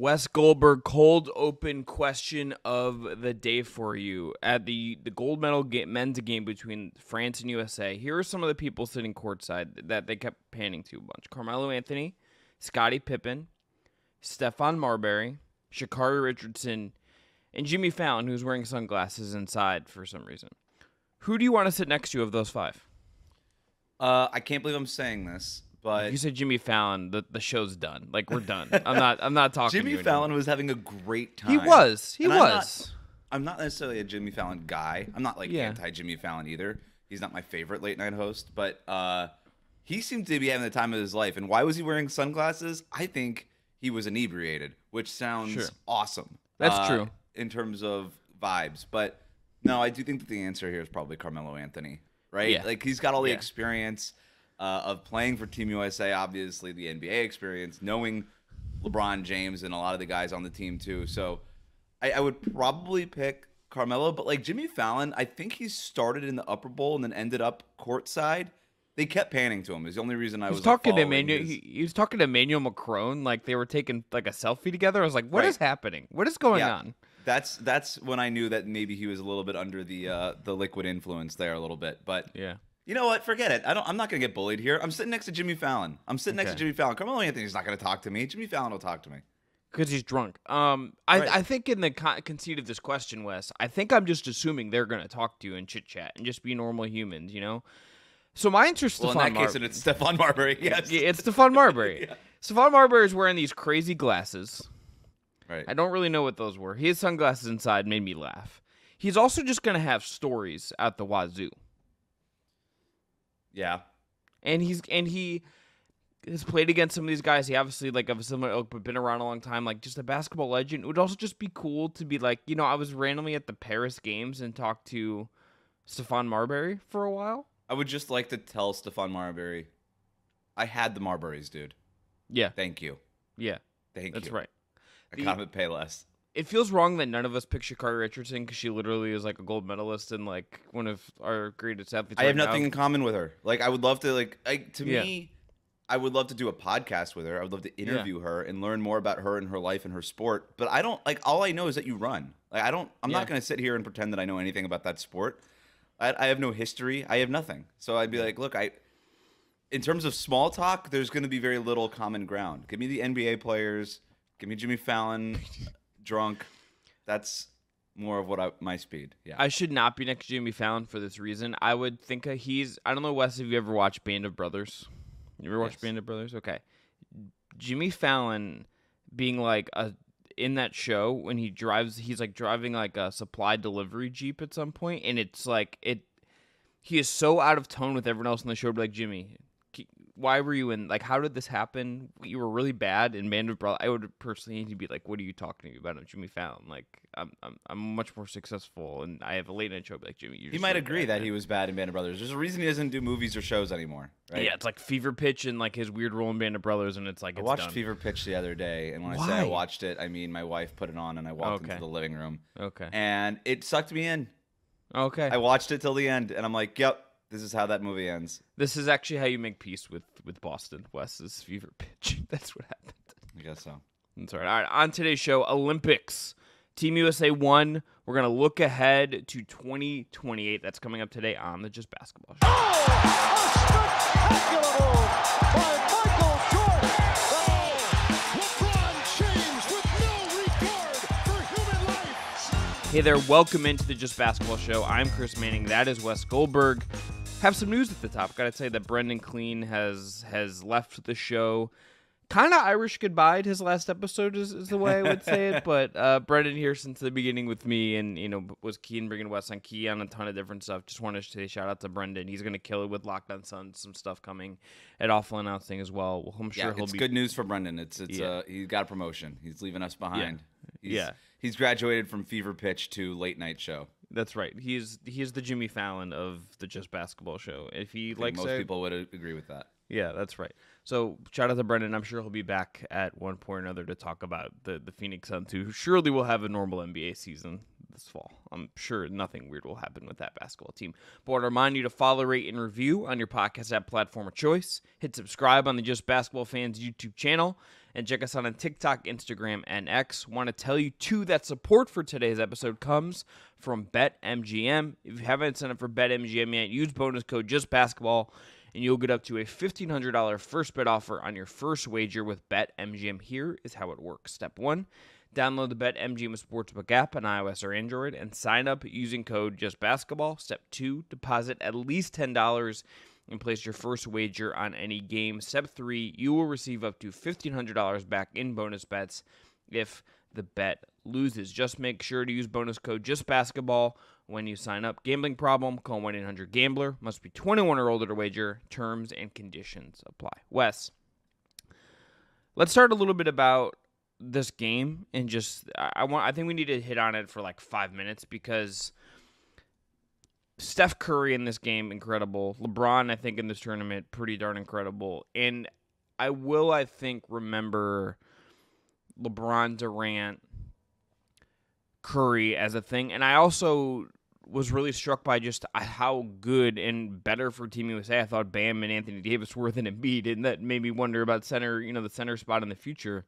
Wes Goldberg, cold open question of the day for you at the the gold medal men's game between France and USA. Here are some of the people sitting courtside that they kept panning to a bunch: Carmelo Anthony, Scottie Pippen, Stephon Marbury, Sha'Carri Richardson, and Jimmy Fallon, who's wearing sunglasses inside for some reason. Who do you want to sit next to of those five? Uh, I can't believe I'm saying this, but you said Jimmy Fallon, the, the show's done. Like we're done. I'm not. I'm not talking. Jimmy Fallon anymore. was having a great time. He was. He And I'm not- was. I'm not necessarily a Jimmy Fallon guy. I'm not like Yeah. anti Jimmy Fallon either. He's not my favorite late night host, but uh, he seemed to be having the time of his life. And why was he wearing sunglasses? I think he was inebriated, which sounds Sure. awesome. That's uh, true. in terms of vibes. But no, I do think that the answer here is probably Carmelo Anthony, right? Yeah. Like he's got all the Yeah. experience uh, of playing for Team USA, obviously the NBA experience, knowing LeBron James and a lot of the guys on the team too. So I, I would probably pick Carmelo, but like Jimmy Fallon, I think he started in the upper bowl and then ended up courtside. They kept panning to him. Is the only reason I was was talking to following Emmanuel. his- He, he was talking to Emmanuel Macron. Like they were taking like a selfie together. I was like, "What is Right. happening? What is going Yeah. on?" That's that's when I knew that maybe he was a little bit under the uh, the liquid influence there a little bit. But Yeah. You know what? Forget it. I don't. I'm not gonna get bullied here. I'm sitting next to Jimmy Fallon. I'm sitting next to Jimmy Fallon. Carmelo Anthony's not gonna talk to me. Jimmy Fallon will talk to me. Because he's drunk. Um, I, Right. I think in the con- conceit of this question, Wes, I think I'm just assuming they're going to talk to you and chit chat and just be normal humans, you know. So my interest, Well, in Stephon that case, Mar- it's Stephon Marbury. Yes. Yeah, it's Stephon Marbury. Yeah. Stephon Marbury is wearing these crazy glasses. Right. I don't really know what those were. His sunglasses inside made me laugh. He's also just going to have stories at the wazoo. Yeah. and he's and he has played against some of these guys. He obviously like of a similar ilk, but been around a long time. Like just a basketball legend. It would also just be cool to be like, you know, I was randomly at the Paris games and talked to Stephon Marbury for a while. I would just like to tell Stephon Marbury, I had the Marburys, dude. Yeah, Thank you. yeah, Thank that's you. right. I The- got him at Payless. It feels wrong that none of us pick Sha'Carri Richardson because she literally is like a gold medalist and like one of our greatest athletes. I have right nothing now. in common with her. Like I would love to like I, to Yeah. me I would love to do a podcast with her. I would love to interview her and learn more about her and her life and her sport. But I don't like all I know is that you run. Like I don't I'm Yeah. not going to sit here and pretend that I know anything about that sport. I, I have no history. I have nothing. So I'd be like, look, I in terms of small talk, there's going to be very little common ground. Give me the NBA players. Give me Jimmy Fallon drunk. That's more of what I my speed. Yeah. I should not be next to Jimmy Fallon for this reason. I would think he's. I don't know, Wes. Have you ever watched Band of Brothers? You ever watched Yes. Band of Brothers? Okay. Jimmy Fallon being like a in that show when he drives, he's like driving like a supply delivery jeep at some point, and it's like it. He is so out of tone with everyone else in the show. Like Jimmy, why were you in? Like, how did this happen? You were really bad in Band of Brothers. I would personally need to be like, what are you talking to me about? I'm Jimmy Fallon. Like, I'm I'm, I'm much more successful, and I have a late night show. Be like Jimmy, you're he might agree that man." he was bad in Band of Brothers. There's a reason he doesn't do movies or shows anymore. Right? Yeah, it's like Fever Pitch and like his weird role in Band of Brothers, and it's like I watched done. Fever Pitch the other day, and when I say I watched it, I mean my wife put it on, and I walked Okay. into the living room, Okay. and it sucked me in. Okay. I watched it till the end, and I'm like, "Yep, this is how that movie ends." this is actually how you make peace with with Boston. Wes's Fever Pitch. That's what happened. I guess so. That's right. All right. On today's show, Olympics. Team USA won. We're gonna look ahead to 2028. That's coming up today on the Just Basketball Show. spectacular move by Michael Jordan. LeBron James with no regard for human life. Hey there, welcome into the Just Basketball Show. I'm Chris Manning. That is Wes Goldberg. Have some news at the top. Got to say that Brendan Clean has has left the show. Kind of Irish goodbye to his last episode is, is the way I would say it. But uh, Brendan here since the beginning with me, and you know was key in bringing Wes on key on a ton of different stuff. Just wanted to say shout out to Brendan. He's gonna kill it with Locked On Suns. Some stuff coming at Awful Announcing as well. Well, I'm sure yeah, he'll it's be good news for Brendan. It's it's Yeah. uh he got a promotion. He's leaving us behind. He's, Yeah. he's graduated from Fever Pitch to Late Night Show. That's right. He's he's the Jimmy Fallon of the Just Basketball Show. If he likes most it- people would agree with that. Yeah, that's right. So shout out to Brendan. I'm sure he'll be back at one point or another to talk about the the Phoenix Suns, who surely will have a normal NBA season this fall. I'm sure nothing weird will happen with that basketball team. But I want to remind you to follow, rate, and review on your podcast app platform of choice. Hit subscribe on the Just Basketball Fans YouTube channel. And check us out on TikTok, Instagram, and X. Want to tell you too that support for today's episode comes from BetMGM. If you haven't signed up for BetMGM yet, use bonus code Just Basketball, and you'll get up to a fifteen hundred dollar first bet offer on your first wager with BetMGM. Here is how it works. Step one. Download the BetMGM Sportsbook app on iOS or Android and sign up using code JustBasketball. Step 2. Deposit at least $10 and place your first wager on any game. Step 3. You will receive up to $1,500 back in bonus bets if the bet loses. Just make sure to use bonus code JustBasketball when you sign up. Gambling problem? Call 1-800-GAMBLER. Must be 21 or older to wager. Terms and conditions apply. Wes, let's start a little bit about this game and just I, I want I think we need to hit on it for like five minutes because Steph Curry in this game incredible. LeBron I think in this tournament pretty darn incredible. And I will I think remember LeBron Durant Curry as a thing. And I also was really struck by just uh, how good and better for Team USA I thought Bam and Anthony Davis were than Embiid, and that made me wonder about center, you know, the center spot in the future.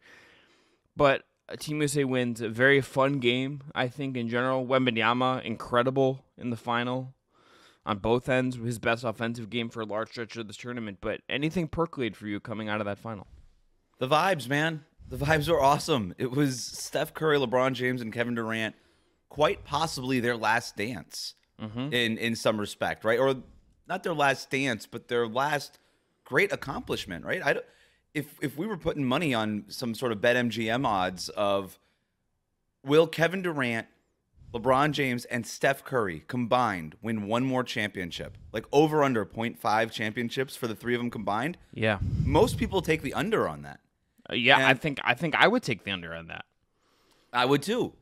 But uh, Team USA wins a very fun game, I think, in general. Wembanyama, incredible in the final on both ends. His best offensive game for a large stretch of this tournament. But anything percolate for you coming out of that final? The vibes, man. The vibes were awesome. It was Steph Curry, LeBron James, and Kevin Durant, quite possibly their last dance Mm-hmm. in in some respect, right? Or not their last dance, but their last great accomplishment, right? I don't, if if we were putting money on some sort of BetMGM odds of will Kevin Durant, LeBron James, and Steph Curry combined win one more championship, like over under 0.5 championships for the three of them combined, Yeah. most people take the under on that. Uh, yeah, I think I think I would take the under on that. I would too.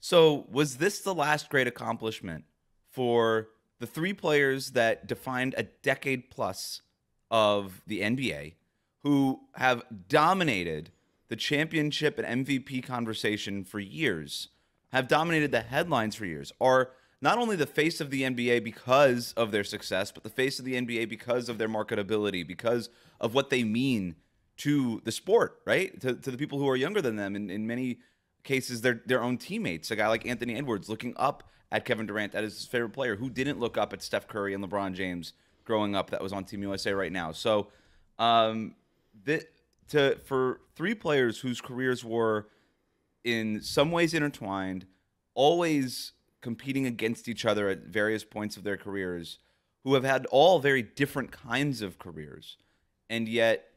So, was this the last great accomplishment for the three players that defined a decade plus of the NBA who have dominated the championship and MVP conversation for years, have dominated the headlines for years, are not only the face of the NBA because of their success, but the face of the NBA because of their marketability, because of what they mean to the sport, right? To, to the people who are younger than them, in, in many cases, their their own teammates. A guy like Anthony Edwards looking up at Kevin Durant, that is his favorite player, who didn't look up at Steph Curry and LeBron James growing up, that was on Team USA right now. So, um, to for three players whose careers were in some ways intertwined, always competing against each other at various points of their careers, who have had all very different kinds of careers, and yet,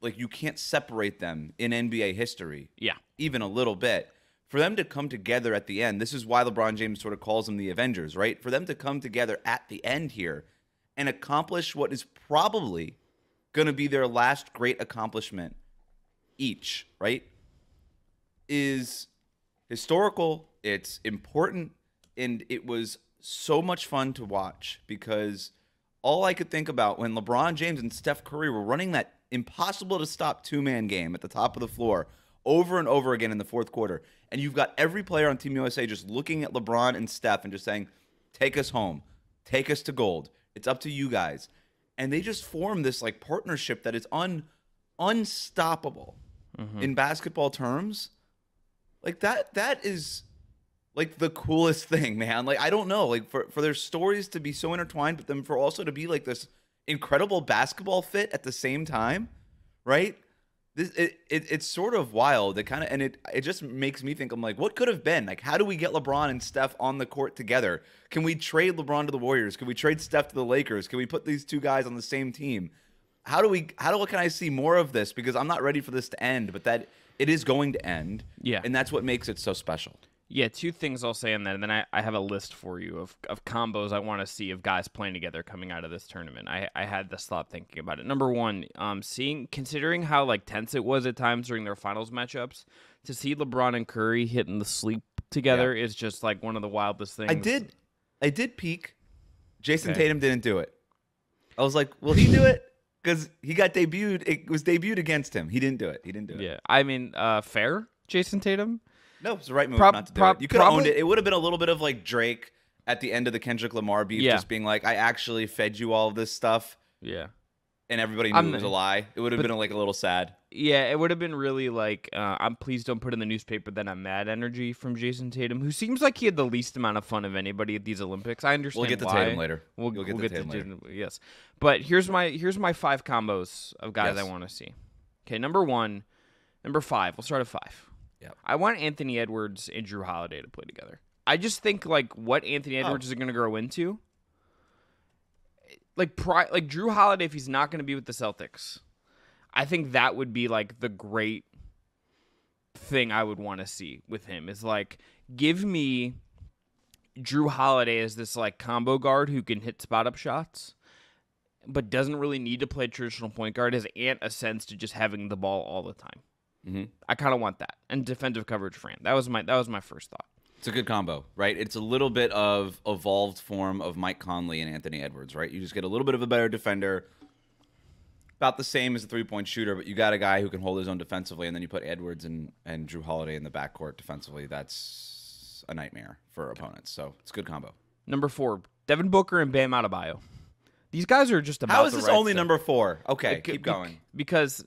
like you can't separate them in NBA history Yeah. even a little bit. For them to come together at the end, this is why LeBron James sort of calls them the Avengers, right? For them to come together at the end here and accomplish what is probably going to be their last great accomplishment each, right? Is historical, it's important, and it was so much fun to watch because all I could think about when LeBron James and Steph Curry were running that impossible to stop two man game at the top of the floor over and over again in the fourth quarter. And you've got every player on Team USA just looking at LeBron and Steph and just saying, take us home, take us to gold. It's up to you guys. And they just form this like partnership that is un unstoppable mm-hmm. in basketball terms. Like that that is like the coolest thing, man. Like I don't know, like for for their stories to be so intertwined, but then for also to be like this incredible basketball fit at the same time, right? This it, it it's sort of wild. It kind of and it it just makes me think. I'm like, what could have been? Like, how do we get LeBron and Steph on the court together? Can we trade LeBron to the Warriors? Can we trade Steph to the Lakers? Can we put these two guys on the same team? How do we? How do what can I see more of this? Because I'm not ready for this to end, but that it is going to end. Yeah. and that's what makes it so special. Yeah, two things I'll say on that, and then I, I have a list for you of, of combos I want to see of guys playing together coming out of this tournament. I, I had this thought thinking about it. Number one, um, seeing considering how like tense it was at times during their finals matchups, to see LeBron and Curry hitting the sleep together is just like one of the wildest things. I did, I did peek. Jayson Okay. Tatum didn't do it. I was like, will he do it? Because he got debuted. It was debuted against him. He didn't do it. He didn't do it. Yeah, I mean, uh, fair, Jayson Tatum. No, it's the right move Prob- not to do prob- it. You could have owned it. It would have been a little bit of like Drake at the end of the Kendrick Lamar beef, Yeah. just being like, I actually fed you all of this stuff, Yeah. and everybody knew I'm- it was a lie. It would have been like a little sad. Yeah, it would have been really like, uh, I'm pleased don't put in the newspaper that I'm mad energy from Jayson Tatum, who seems like he had the least amount of fun of anybody at these Olympics. I understand. We'll get to why. Tatum later. We'll, You'll get we'll to Tatum later. Tatum, yes. But here's my here's my five combos of guys I want to see. Okay, number one, number five. We'll start at five. Yep. I want Anthony Edwards and Jrue Holiday to play together. I just think like what Anthony Oh. Edwards is going to grow into. Like pri- like Jrue Holiday, if he's not going to be with the Celtics, I think that would be like the great thing I would want to see with him is like give me Jrue Holiday as this like combo guard who can hit spot up shots, but doesn't really need to play traditional point guard. His Ant ascends to just having the ball all the time. Mhm. I kind of want that and defensive coverage for him. That was my that was my first thought. It's a good combo, right? It's a little bit of evolved form of Mike Conley and Anthony Edwards, right? You just get a little bit of a better defender, about the same as a three point shooter, but you got a guy who can hold his own defensively, and then you put Edwards and, and Jrue Holiday in the backcourt defensively. That's a nightmare for opponents. So it's a good combo. Number four, Devin Booker and Bam Adebayo. These guys are just about. How is this right only fit. number four? Okay, Bec- keep bec- going. because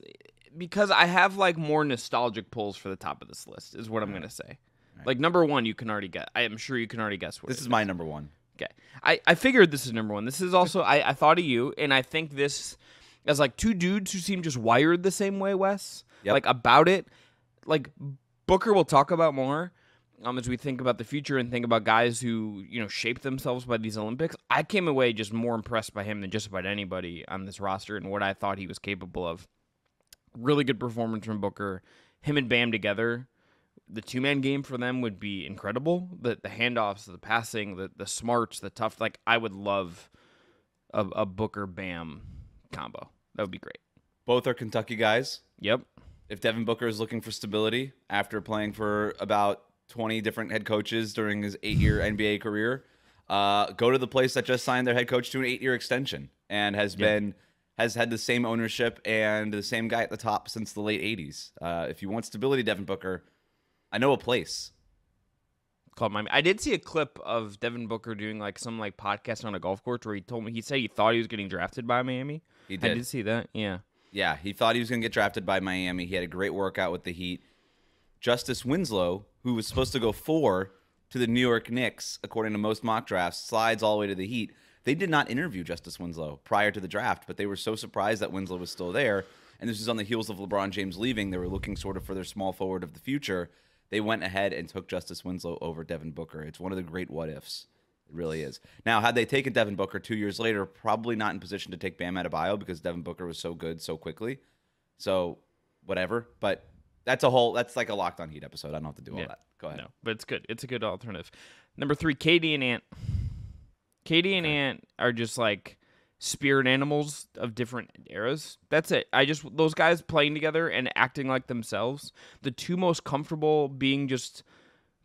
because I have like more nostalgic pulls for the top of this list is what I'm gonna say. Like number one, you can already get. I am sure you can already guess what This it is my number one. Okay. I, I figured this is number one. This is also I, I thought of you, and I think this as like two dudes who seem just wired the same way, Wes. Yep. Like about it. Like Booker will talk about more. Um, as we think about the future and think about guys who, you know, shape themselves by these Olympics, I came away just more impressed by him than just about anybody on this roster and what I thought he was capable of. Really good performance from Booker. Him and Bam together the two man game for them would be incredible. The the handoffs, the passing, the the smarts, the tough. Like I would love a, a Booker Bam combo. That would be great. Both are Kentucky guys. Yep. if Devin Booker is looking for stability after playing for about 20 different head coaches during his eight year NBA career, uh, go to the place that just signed their head coach to an eight year extension and has been has had the same ownership and the same guy at the top since the late 80s. Uh, if you want stability, Devin Booker, I know a place. Called Miami. I did see a clip of Devin Booker doing like some like podcast on a golf course where he told me he said he thought he was getting drafted by Miami. He I did. did see that. Yeah. Yeah, he thought he was going to get drafted by Miami. He had a great workout with the Heat. Justice Winslow, who was supposed to go four to the New York Knicks, according to most mock drafts, slides all the way to the Heat. They did not interview Justice Winslow prior to the draft, but they were so surprised that Winslow was still there. And this is on the heels of LeBron James leaving. They were looking sort of for their small forward of the future. They went ahead and took Justice Winslow over Devin Booker. It's one of the great what ifs. It really is. Now, had they taken Devin Booker two years later, probably not in position to take Bam Adebayo because Devin Booker was so good so quickly. So, whatever. But that's a whole. That's like a locked on Heat episode. I don't have to do all Yeah. that. Go ahead. No, but it's good. It's a good alternative. Number three, Katie and Ant. Katie and Ant are just like spirit animals of different eras. That's it. I just those guys playing together and acting like themselves. The two most comfortable being just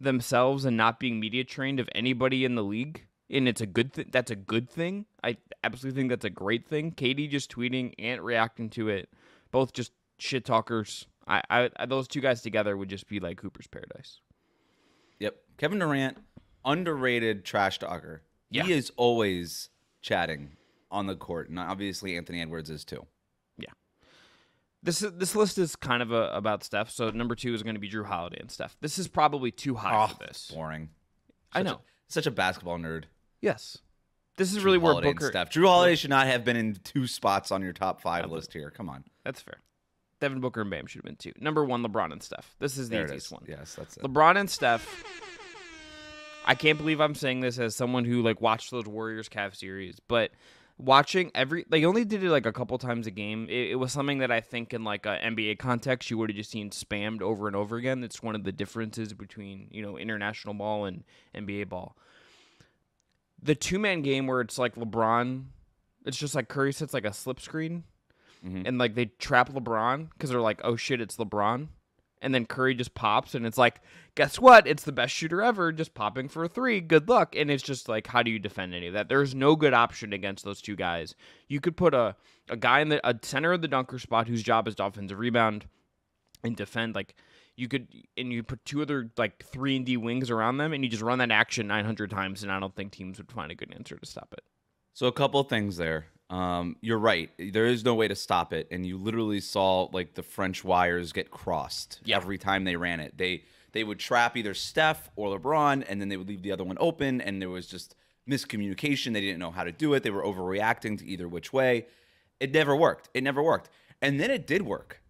themselves and not being media trained of anybody in the league. And it's a good thing. That's a good thing. I absolutely think that's a great thing. Katie just tweeting, and reacting to it. Both just shit talkers. I, I, I those two guys together would just be like Cooper's paradise. Yep. Kevin Durant, underrated trash talker. Yeah. He is always chatting on the court, and obviously Anthony Edwards is too. This is, this list is kind of a, about Steph. So number two is going to be Jrue Holiday and Steph. This is probably too high ah, for this. boring. I know. A, such a basketball nerd. Yes, this is Drew really where Holiday and Booker. Steph. Jrue Holiday should not have been in two spots on your top five list here. Come on. That's fair. Devin Booker and Bam should have been two. Number one, LeBron and Steph. This is the There easiest is. one. Yes, that's it. LeBron and Steph. I can't believe I'm saying this as someone who like watched those Warriors Cavs series, but watching every they only did it like a couple times a game. It, it was something that I think in like a NBA context you would have just seen spammed over and over again. It's one of the differences between you know international ball and NBA ball. The two man game where it's like LeBron, it's just like Curry sets like a slip screen, Mhm. and like they trap LeBron because they're like, oh shit, it's LeBron and then Curry just pops, and it's like, guess what? It's the best shooter ever, just popping for a three. Good luck. And it's just like, how do you defend any of that? There's no good option against those two guys. You could put a a guy in the a center of the dunker spot whose job is to offensive rebound and defend. Like you could, and you put two other like three and D wings around them, and you just run that action 900 times, and I don't think teams would find a good answer to stop it. So a couple of things there. Um, you're right. There is no way to stop it, and you literally saw like the French wires get crossed Yeah. every time they ran it. They they would trap either Steph or LeBron, and then they would leave the other one open, and there was just miscommunication. They didn't know how to do it. They were overreacting to either which way. It never worked. It never worked. And then it did work.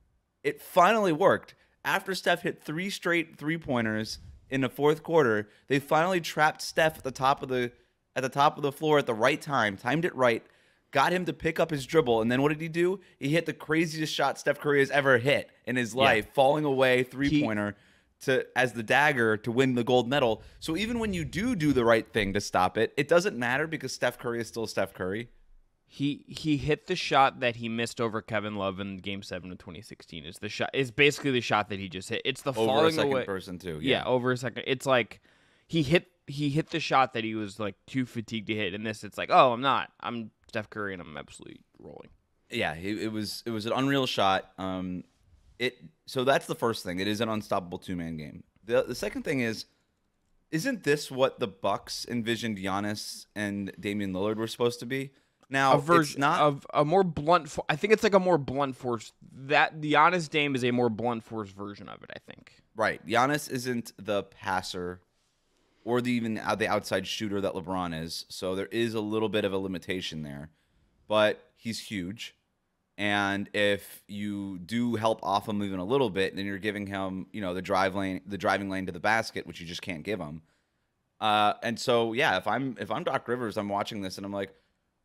It finally worked. After Steph hit three straight three pointers in the fourth quarter, they finally trapped Steph at the top of the at the top of the floor at the right time, timed it right, got him to pick up his dribble, and then what did he do? He hit the craziest shot Steph Curry has ever hit in his life, falling away three pointer to as the dagger to win the gold medal. So even when you do do the right thing to stop it, it doesn't matter because Steph Curry is still Steph Curry. He he hit the shot that he missed over Kevin Love in Game Seven of 2016. Is the shot? Is basically the shot that he just hit. It's the Over a falling second away. person too. yeah. over a second. It's like he hit he hit the shot that he was like too fatigued to hit. And this, it's like, oh, I'm not. I'm Steph Curry, and I'm absolutely rolling. yeah, it, it was it was an unreal shot. Um, it so that's the first thing. It is an unstoppable two man game. The the second thing is, isn't this what the Bucks envisioned Giannis and Damian Lillard were supposed to be? Now a it's version not of a more blunt. Fo- I think it's like a more blunt force. That the honest Dame is a more blunt force version of it. I think. right. Giannis isn't the passer or the even the outside shooter that LeBron is. So there is a little bit of a limitation there, but he's huge. And if you do help off him even a little bit, then you're giving him, you know, the drive lane, the driving lane to the basket, which you just can't give him. Uh, and so, yeah, if I'm if I'm Doc Rivers, I'm watching this and I'm like,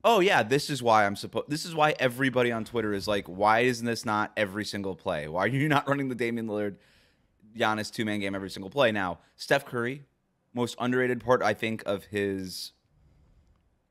oh yeah, this is why I'm supposed. This is why everybody on Twitter is like, why isn't this not every single play? Why are you not running the Damian Lillard, Giannis two man game every single play? Now, Steph Curry, most underrated part I think of his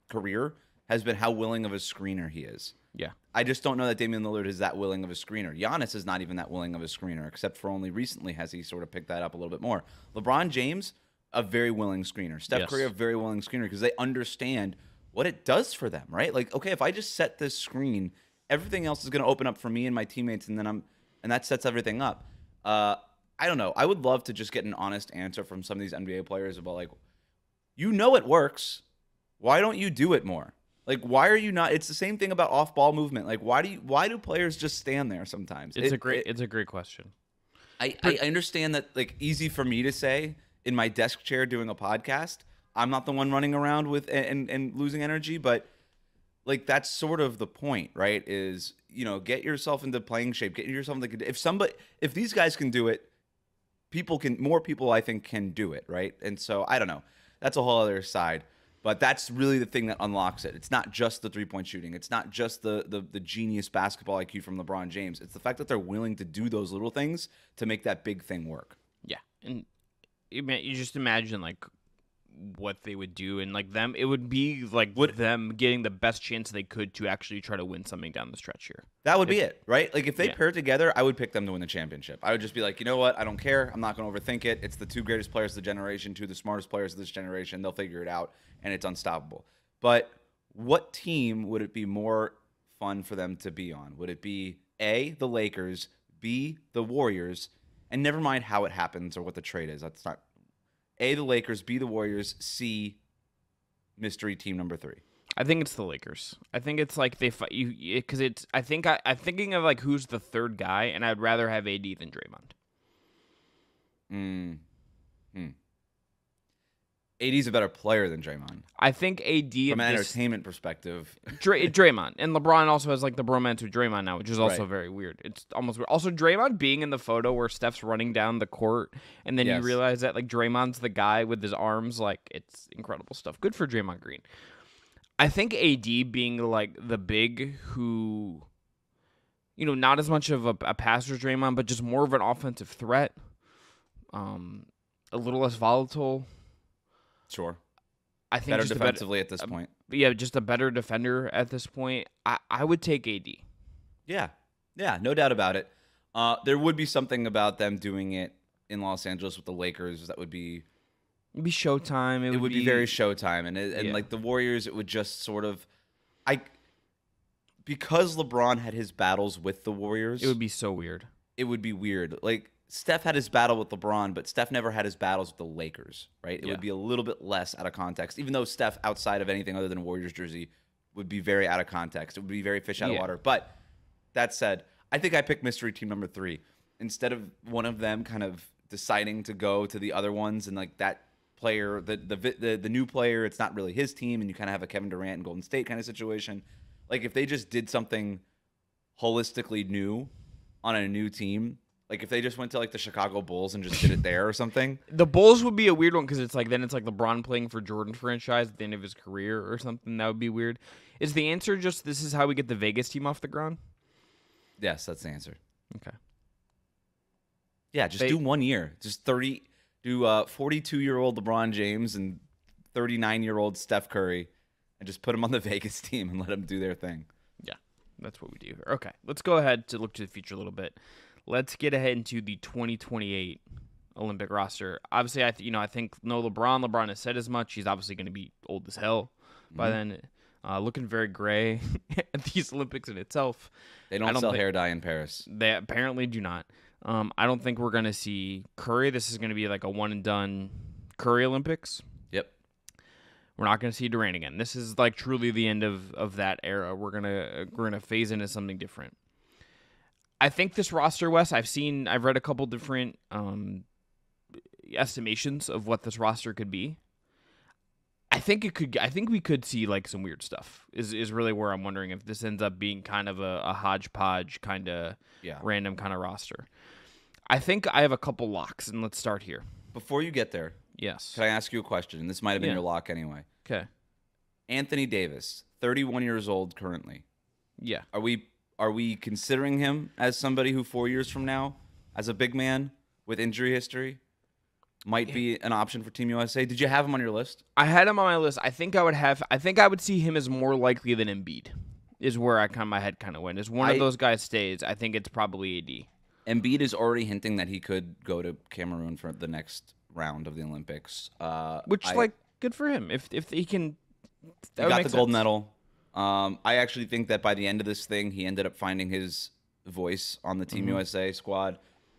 career has been how willing of a screener he is. Yeah. I just don't know that Damian Lillard is that willing of a screener. Giannis is not even that willing of a screener, except for only recently has he sort of picked that up a little bit more. LeBron James, a very willing screener. Steph Yes. Curry, a very willing screener because they understand what it does for them, right? Like, okay, if I just set this screen, everything else is going to open up for me and my teammates, and then I'm, and that sets everything up. Uh, I don't know. I would love to just get an honest answer from some of these NBA players about like, you know it works. Why don't you do it more? Like, why are you not? It's the same thing about off-ball movement. Like, why do you? Why do players just stand there sometimes? It's It- a great. it- it's a great question. I, I understand that like easy for me to say in my desk chair doing a podcast. I'm not the one running around with and, and, and losing energy, but like that's sort of the point, right? Is you know get yourself into playing shape, get yourself into if somebody if these guys can do it, people can more people I think can do it, right? And so I don't know. That's a whole other side. But that's really the thing that unlocks it. It's not just the three point shooting. It's not just the, the the genius basketball IQ from LeBron James. It's the fact that they're willing to do those little things to make that big thing work. Yeah, and you, you just imagine like what they would do, and like them, it would be like with them getting the best chance they could to actually try to win something down the stretch here. That would be it, right? Like if they Yeah. paired together, I would pick them to win the championship. I would just be like, you know what? I don't care. I'm not going to overthink it. It's the two greatest players of the generation, two of the smartest players of this generation. They'll figure it out, and it's unstoppable. But what team would it be more fun for them to be on? Would it be A, the Lakers, B, the Warriors, and never mind how it happens or what the trade is. That's not A, the Lakers, B, the Warriors, C, mystery team number three. I think it's the Lakers. I think it's like they fight you because it's. I think I, I'm thinking of like who's the third guy, and I'd rather have AD than Draymond. Mm. Hmm. AD's a better player than Draymond. I think AD From an this- entertainment perspective. Dray, Draymond and LeBron also has like the bromance with Draymond now, which is also Right. very weird. It's almost weird. Also, Draymond being in the photo where Steph's running down the court, and then Yes. you realize that like Draymond's the guy with his arms, like it's incredible stuff. Good for Draymond Green. I think AD being like the big who, you know, not as much of a, a passer as Draymond, but just more of an offensive threat. Um, a little less volatile. Sure. I think Better just a better, defensively at this point. yeah, just a better defender at this point. I, I would take AD. Yeah. Yeah, no doubt about it. Uh, there would be something about them doing it in Los Angeles with the Lakers that would be It'd be Showtime. It, it would be very Showtime, and it, and Yeah. like the Warriors, it would just sort of, I, because LeBron had his battles with the Warriors, It would be so weird. it would be weird. Like Steph had his battle with LeBron, but Steph never had his battles with the Lakers, right? It Yeah. would be a little bit less out of context, even though Steph, outside of anything other than Warriors jersey, would be very out of context. It would be very fish out of water. But that said, I think I picked mystery team number three instead of one of them kind of deciding to go to the other ones and like that player, the the the, the new player, it's not really his team, and you kind of have a Kevin Durant and Golden State kind of situation. Like if they just did something holistically new on a new team. Like if they just went to like the Chicago Bulls and just did it there or something. The Bulls would be a weird one because it's like then it's like LeBron playing for Jordan franchise at the end of his career or something. That would be weird. Is the answer just this is how we get the Vegas team off the ground? Yes, that's the answer. Okay. Yeah, just They- do one year. Just 30 do uh 42 year old LeBron James and 39 year old Steph Curry and just put them on the Vegas team and let them do their thing. Yeah, that's what we do here. Okay, let's go ahead to look to the future a little bit. Let's get ahead into the 2028 Olympic roster. Obviously, I th- you know I think no LeBron. LeBron has said as much. He's obviously going to be old as hell by then. Uh, looking very gray at these Olympics in itself. They don't, don't sell hair dye in Paris. They apparently do not. Um, I don't think we're going to see Curry. This is going to be like a one and done Curry Olympics. Yep. We're not going to see Durant again. This is like truly the end of, of that era. We're gonna we're gonna phase into something different. I think this roster, Wes. I've seen, I've read a couple different um, estimations of what this roster could be. I think it could. I think we could see like some weird stuff. Is is really where I'm wondering if this ends up being kind of a, a hodgepodge kind of Yeah. random kind of roster. I think I have a couple locks, and let's start here. Before you get there, Yes. can I ask you a question? And this might have been Yeah. your lock anyway. Okay. Anthony Davis, 31 years old currently. Yeah. Are we are we considering him as somebody who 4 years from now as a big man with injury history might be an option for Team USA? Did you have him on your list? I had him on my list. I think I would have. I think I would see him as more likely than Embiid. Is where I kind of my head kind of went. Is one I- of those guys stays, I think it's probably AD. Embiid is already hinting that he could go to Cameroon for the next round of the Olympics. Uh, Which I- like good for him if if he can. That got the gold medal. Um, I actually think that by the end of this thing, he ended up finding his voice on the Team Mm-hmm. USA squad.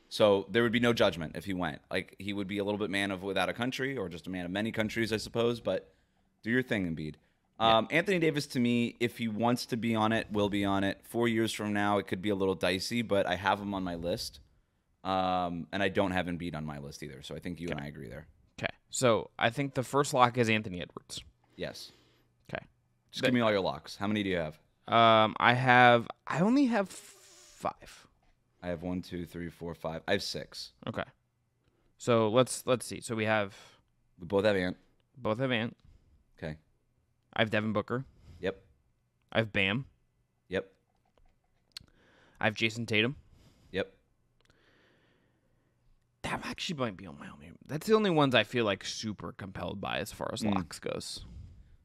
So there would be no judgment if he went. Like he would be a little bit man of without a country, or just a man of many countries, I suppose. But do your thing, Embiid. Um, Anthony Davis, to me, if he wants to be on it, will be on it. Four years from now, it could be a little dicey, but I have him on my list. Um, and I don't have Embiid on my list either. So I think you and I agree there. Okay, so I think the first lock is Anthony Edwards. Yes. Just give me all your locks. How many do you have? Um, I have. I only have five. I have one, two, three, four, five. I have six. Okay. So let's let's see. So we have We both have Ant. both have Ant. Okay. I have Devin Booker. Yep. I have Bam. Yep. I have Jayson Tatum. Yep. That actually might be on my only. That's the only ones I feel like super compelled by as far as Mm. locks goes.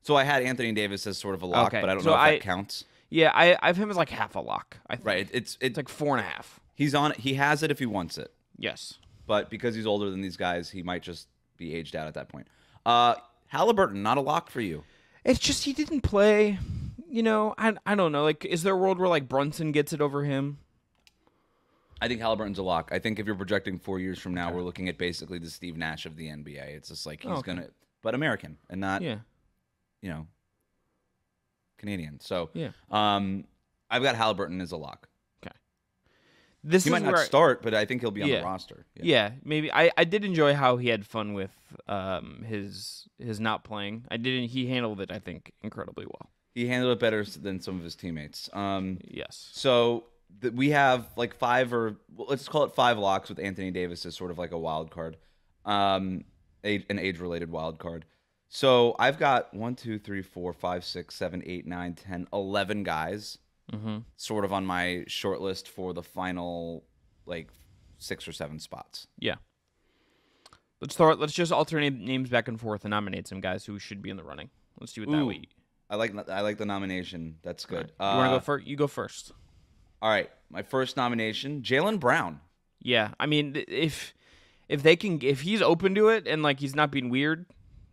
So I had Anthony Davis as sort of a lock, Okay, but I don't so know if I- that counts. Yeah, I, I have him as like half a lock. I think. Right. It's It's it's like four and a half. he's on. He has it if he wants it, Yes. but because he's older than these guys, he might just be aged out at that point. Uh, Halliburton, not a lock for you. It's just he didn't play. You know, I I don't know. Like, is there a world where like Brunson gets it over him? I think Halliburton's a lock. I think if you're projecting four years from now, we're looking at basically the Steve Nash of the NBA. It's just like he's Oh, okay. gonna, but American and not Yeah. You know Canadian. So Yeah. um, I've got Halliburton as a lock. Okay, this He is might not I- start, but I think he'll be on Yeah. the roster. Yeah, maybe I, I did enjoy how he had fun with um his his not playing. I didn't. He handled it, I think, incredibly well. He handled it better than some of his teammates. Um, Yes. so th- we have like five or well, let's call it five locks with Anthony Davis as sort of like a wild card, um, a, an age related wild card. So I've got one, two, three, four, five, six, seven, eight, nine, ten, eleven guys Mm-hmm. sort of on my short list for the final like six or seven spots. Yeah. Let's throw. Let's just alternate names back and forth and nominate some guys who should be in the running. Let's do it that Ooh, way. I like I like the nomination. That's good. You want to Uh, go first? You go first. All right, my first nomination, Jaylen Brown. Yeah, I mean, if if they can, if he's open to it and like he's not being weird,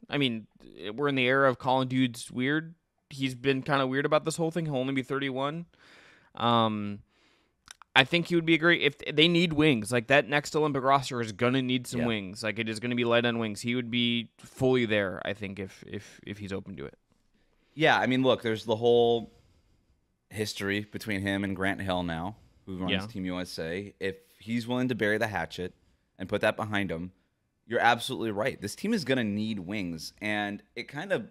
I mean, we're in the era of calling dudes weird. He's been kind of weird about this whole thing. He'll only be thirty one. Um, I think he would be a great if they need wings. Like that next Olympic roster is gonna need some Yeah. wings. Like it is gonna be light on wings. He would be fully there. I think if if if he's open to it. Yeah, I mean, look, there's the whole history between him and Grant Hill now, who runs Yeah. Team USA. If he's willing to bury the hatchet and put that behind him, you're absolutely right. This team is going to need wings, and it kind of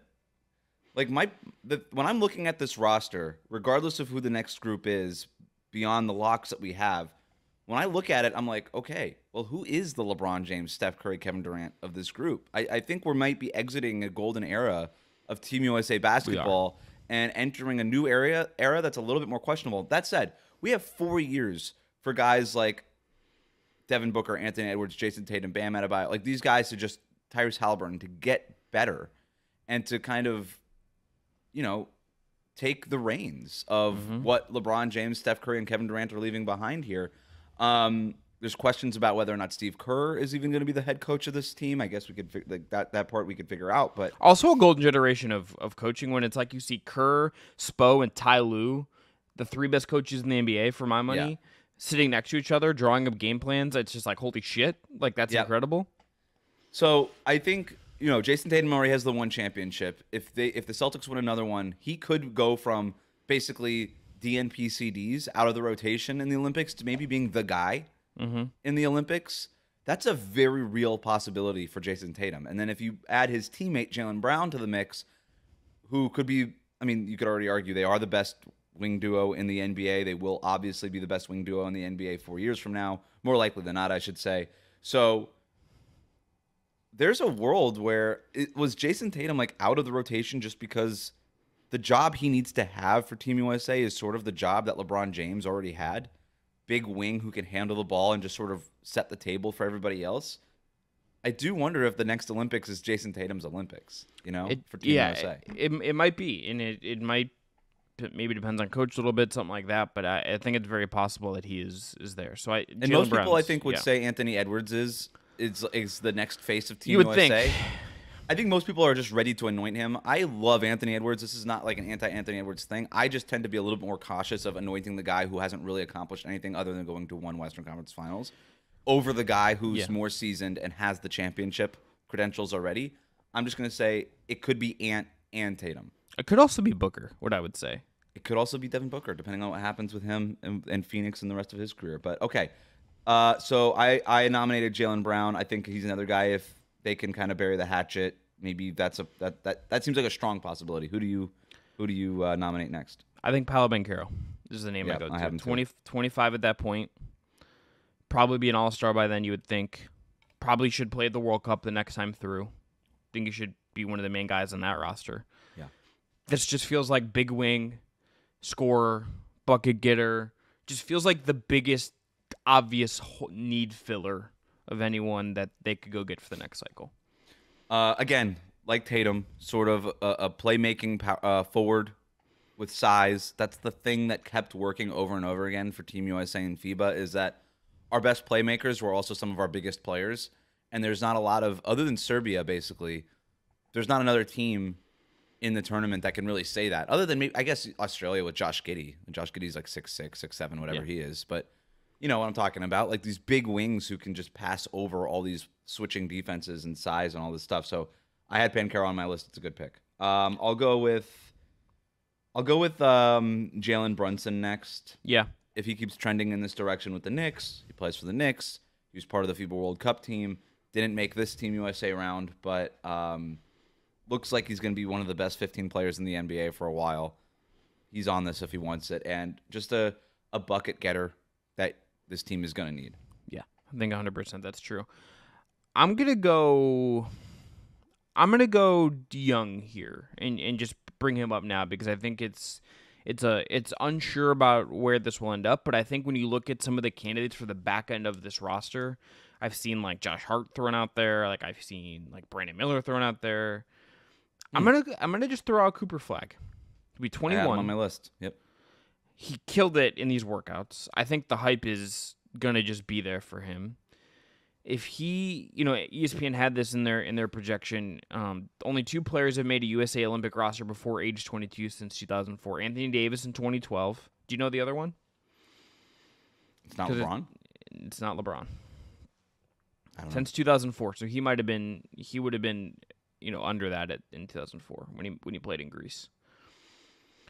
like my the, when I'm looking at this roster, regardless of who the next group is, beyond the locks that we have, when I look at it, I'm like, okay, well, who is the LeBron James, Steph Curry, Kevin Durant of this group? I, I think we might be exiting a golden era of Team USA basketball and entering a new area era that's a little bit more questionable. That said, we have four years for guys like Devin Booker, Anthony Edwards, Jayson Tatum, Bam Adebayo, like these guys to just Tyrese Halliburton to get better and to kind of, you know, take the reins of what LeBron James, Steph Curry, and Kevin Durant are leaving behind here. Um, there's questions about whether or not Steve Kerr is even going to be the head coach of this team. I guess we could like that that part we could figure out, but Also, a golden generation of, of coaching when it's like you see Kerr, Spo, and Ty Lue, the three best coaches in the NBA for my money, Yeah. Sitting next to each other, drawing up game plans. It's just like, holy shit. Like, that's incredible. So I think you know Jayson Tatum already has the one championship. If they if the Celtics win another one, he could go from basically DNP-CDs out of the rotation in the Olympics to maybe being the guy mm-hmm. in the Olympics. That's a very real possibility for Jayson Tatum. And then if you add his teammate Jaylen Brown to the mix, who could be I mean, you could already argue they are the best wing duo in the NBA. They will obviously be the best wing duo in the NBA 4 years from now, more likely than not, I should say. So there's a world where it was Jayson Tatum like out of the rotation just because the job he needs to have for Team USA is sort of the job that LeBron James already had. Big wing who can handle the ball and just sort of set the table for everybody else. I do wonder if the next Olympics is Jayson Tatum's Olympics, you know, It, for Team yeah, USA. It, it might be, and it, it might maybe depends on coach a little bit, something like that. But I, I think it's very possible that he is is there. So I And most people, I think, would say Anthony Edwards is is is the next face of Team You would USA. think. I think most people are just ready to anoint him. I love Anthony Edwards. This is not like an anti-Anthony Edwards thing. I just tend to be a little bit more cautious of anointing the guy who hasn't really accomplished anything other than going to one Western Conference Finals over the guy who's Yeah. more seasoned and has the championship credentials already. I'm just going to say it could be Ant and Tatum. it could also be Booker. What I would say. It could also be Devin Booker, depending on what happens with him and, and Phoenix and the rest of his career. But okay, uh, so I I nominated Jaylen Brown. I think he's another guy. If they can kind of bury the hatchet, maybe that's a that that that seems like a strong possibility. Who do you who do you uh, nominate next? I think Paolo Banchero is the name Yeah, I go I to. have 20, 25 at that point. Probably be an all star by then, you would think. Probably should play the World Cup the next time through. Think he should be one of the main guys on that roster. Yeah. This just feels like big wing, scorer, bucket getter. Just feels like the biggest obvious need filler of anyone that they could go get for the next cycle. Uh, again, like Tatum, sort of a, a playmaking pow- uh, forward with size. That's the thing that kept working over and over again for Team USA and FIBA is that our best playmakers were also some of our biggest players. And there's not a lot of, other than Serbia, basically, there's not another team in the tournament that can really say that. Other than maybe, I guess Australia with Josh Giddey. And Josh Giddey's like six six, six seven, whatever Yeah. he is. But you know what I'm talking about? Like these big wings who can just pass over all these switching defenses and size and all this stuff. So I had Banchero on my list. It's a good pick. Um, I'll go with I'll go with um, Jalen Brunson next. Yeah. If he keeps trending in this direction with the Knicks, he plays for the Knicks. He was part of the FIBA World Cup team. Didn't make this Team USA round, but um, looks like he's going to be one of the best 15 players in the NBA for a while. He's on this if he wants it, and just a a bucket getter that this team is going to need. Yeah, I think 100% that's true. I'm going to go I'm going to go young here and and just bring him up now because I think it's it's a it's unsure about where this will end up, but I think when you look at some of the candidates for the back end of this roster, I've seen like Josh Hart thrown out there, like I've seen like Brandon Miller thrown out there. I'm going to I'm going to just throw out Cooper Flagg. He'll be I had him 21 on my list. Yep. he killed it in these workouts. I think the hype is gonna just be there for him. If he, you know, ESPN had this in their in their projection. Um, only two players have made a USA Olympic roster before age 22 since 2004. Anthony Davis in 2012. Do you know the other one? It's not 'Cause it- LeBron. It's not LeBron. I don't know. Since 2004, so he might have been he would have been, you know, under that at, in 2004 when he when he played in Greece.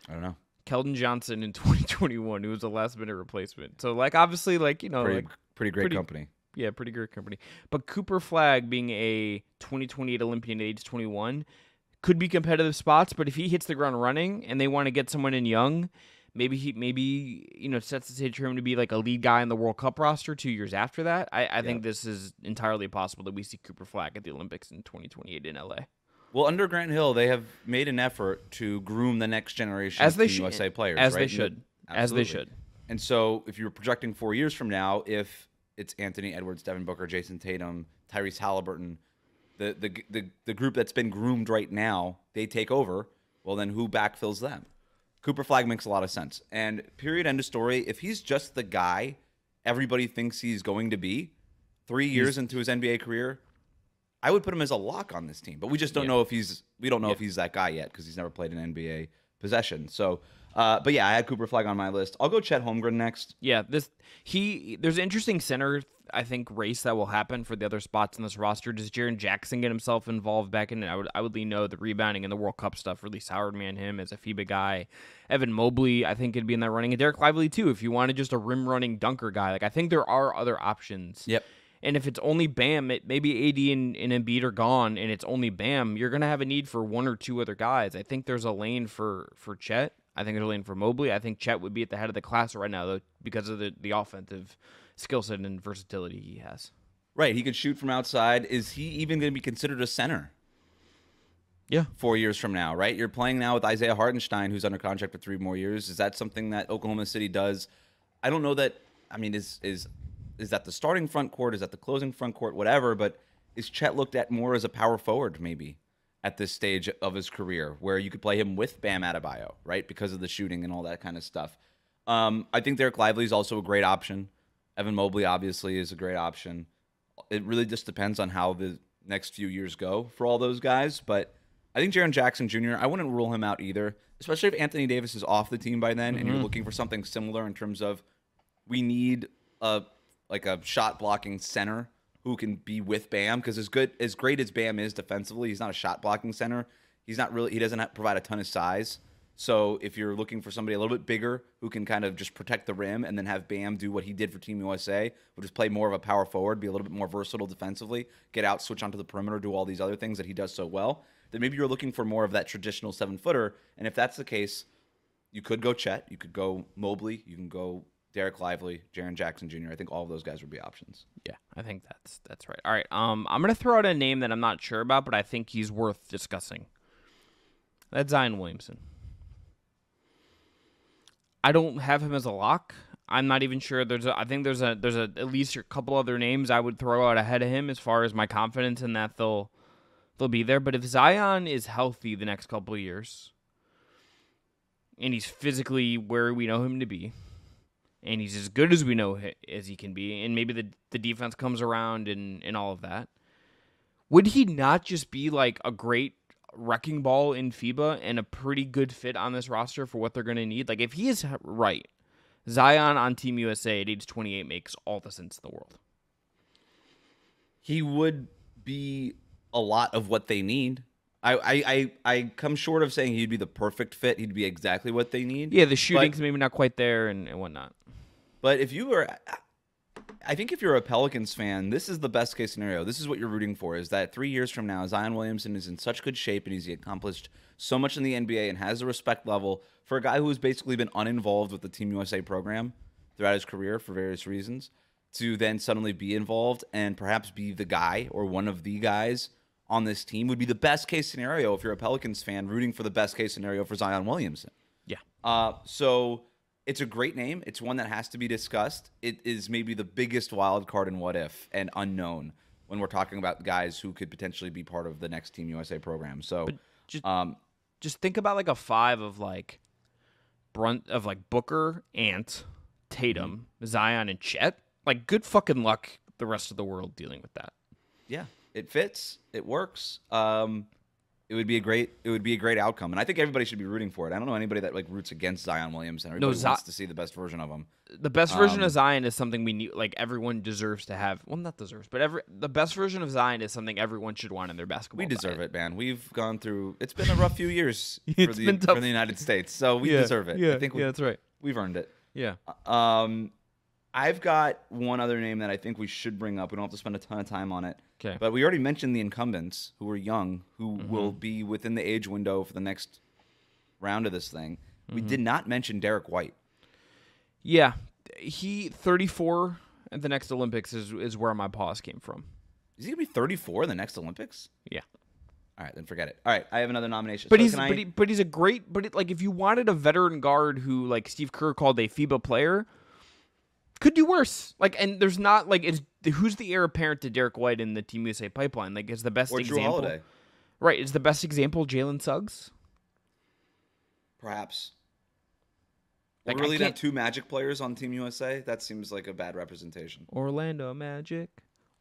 I don't know. Keldon Johnson in 2021, who was a last minute replacement. So like obviously like you know Pretty, like pretty great pretty- company. yeah, pretty good company. But Cooper Flag being a 2028 Olympian at age 21 could be competitive spots, but if he hits the ground running and they want to get someone in young, maybe he maybe you know sets the stage for him to be like a lead guy in the World Cup roster 2 years after that. I, I think this is entirely possible that we see Cooper Flagg at the Olympics in 2028 in LA. Well, under Grant Hill, they have made an effort to groom the next generation As of they should- USA players. as right? they should. that- As they should. And so, if you're projecting four years from now, if it's Anthony Edwards, Devin Booker, Jayson Tatum, Tyrese Halliburton, the, the the the group that's been groomed right now, they take over. Well, then who backfills them? Cooper Flagg makes a lot of sense. And period end of story. If he's just the guy everybody thinks he's going to be, three years into his NBA career, I would put him as a lock on this team. But we just don't Yeah. know if he's we don't know if he's that guy yet because he's never played an NBA possession. So, uh, but yeah, I had Cooper Flagg on my list. I'll go Chet Holmgren next. Yeah, this he there's an interesting center I think race that will happen for the other spots in this roster. Does Jaren Jackson get himself involved back in it? I would I would lean no the rebounding and the World Cup stuff really soured me on him as a FIBA guy. Evan Mobley I think could be in that running and Dereck Lively too if you wanted just a rim running dunker guy. Like I think there are other options. Yep. And if it's only Bam, it, maybe AD and, and Embiid are gone, and it's only Bam, you're gonna have a need for one or two other guys. I think there's a lane for for Chet. I think there's a lane for Mobley. I think Chet would be at the head of the class right now, though, because of the the offensive skill set and versatility he has. Right, he could shoot from outside. Is he even going to be considered a center Yeah, four years from now? Right, you're playing now with Isaiah Hartenstein, who's under contract for three more years. Is that something that Oklahoma City does? I don't know that. I mean, is is is that the starting front court? Is that the closing front court? Whatever. But is Chet looked at more as a power forward, maybe? At this stage of his career, where you could play him with Bam Adebayo, right, because of the shooting and all that kind of stuff. Um, I think Dereck Lively is also a great option. Evan Mobley obviously is a great option. It really just depends on how the next few years go for all those guys. But I think Jaren Jackson Jr. I wouldn't rule him out either, especially if Anthony Davis is off the team by then and you're looking for something similar in terms of we need a like a shot blocking center who can be with Bam because as good as great as Bam is defensively, he's not a shot blocking center. He's not really he doesn't provide a ton of size. So if you're looking for somebody a little bit bigger who can kind of just protect the rim and then have Bam do what he did for Team USA, which is play more of a power forward, be a little bit more versatile defensively, get out, switch onto the perimeter, do all these other things that he does so well, then maybe you're looking for more of that traditional seven footer. And if that's the case, you could go Chet, you could go Mobley, you can go Dereck Lively, Jaren Jackson Jr. I think all of those guys would be options. yeah, I think that's that's right. All right, um, I'm gonna throw out a name that I'm not sure about, but I think he's worth discussing. That's Zion Williamson. I don't have him as a lock. I'm not even sure. There's a, I think there's a there's a at least a couple other names I would throw out ahead of him as far as my confidence in that they'll they'll be there. But if Zion is healthy the next couple years, and he's physically where we know him to be, and he's as good as we know as he can be, and maybe the the defense comes around and and all of that, would he not just be like a great wrecking ball in FIBA and a pretty good fit on this roster for what they're going to need? Like if he is right, Zion on Team USA at age 28 makes all the sense in the world. He would be a lot of what they need. I, I, I, I come short of saying he'd be the perfect fit. He'd be exactly what they need. Yeah, the shooting's maybe not quite there and, and whatnot. But if you were, I think if you're a Pelicans fan, this is the best case scenario. This is what you're rooting for: is that three years from now, Zion Williamson is in such good shape and he's accomplished so much in the NBA and has the respect level for a guy who has basically been uninvolved with the Team USA program throughout his career for various reasons, to then suddenly be involved and perhaps be the guy or one of the guys on this team would be the best case scenario if you're a Pelicans fan rooting for the best case scenario for Zion Williamson. Yeah. Uh, so it's a great name. It's one that has to be discussed. It is maybe the biggest wild card in what if and unknown when we're talking about guys who could potentially be part of the next Team USA program. So, just- um, Just think about like a five of like brunt of like Booker, Ant, Tatum, Zion, and Chet. Like good fucking luck the rest of the world dealing with that. yeah, it fits. It works. Um, it would be a great it would be a great outcome, and I think everybody should be rooting for it. I don't know anybody that like roots against Zion Williamson. Everybody Zi- wants to see the best version of him. The best version Um, of Zion is something we need, like everyone deserves to have. Well, not deserves, but every the best version of Zion is something everyone should want in their basketball. We deserve diet. it, man. We've gone through. It's been a rough few years for the for the United States, so we Yeah, deserve it. Yeah, I think we, yeah, that's right. we've earned it. Yeah. Um, I've got one other name that I think we should bring up. We don't have to spend a ton of time on it. 'Kay. But we already mentioned the incumbents who are young, who Mm-hmm. will be within the age window for the next round of this thing. We Mm-hmm. did not mention Derrick White. Yeah, he 34 at the next Olympics is is where my pause came from. Is he gonna be 34 in the next Olympics? Yeah. All right, then forget it. All right, I have another nomination. But So he's I- but, he, but he's a great but it, like if you wanted a veteran guard who like Steve Kerr called a FIBA player could do worse. Like and there's not like is who's the heir apparent to Derrick White in the Team USA pipeline? Like is the best or Jrue example. Holiday, Right, is the best example Jalen Suggs? perhaps. Like, we really have can't- two Magic players on Team USA. That seems like a bad representation. Orlando Magic.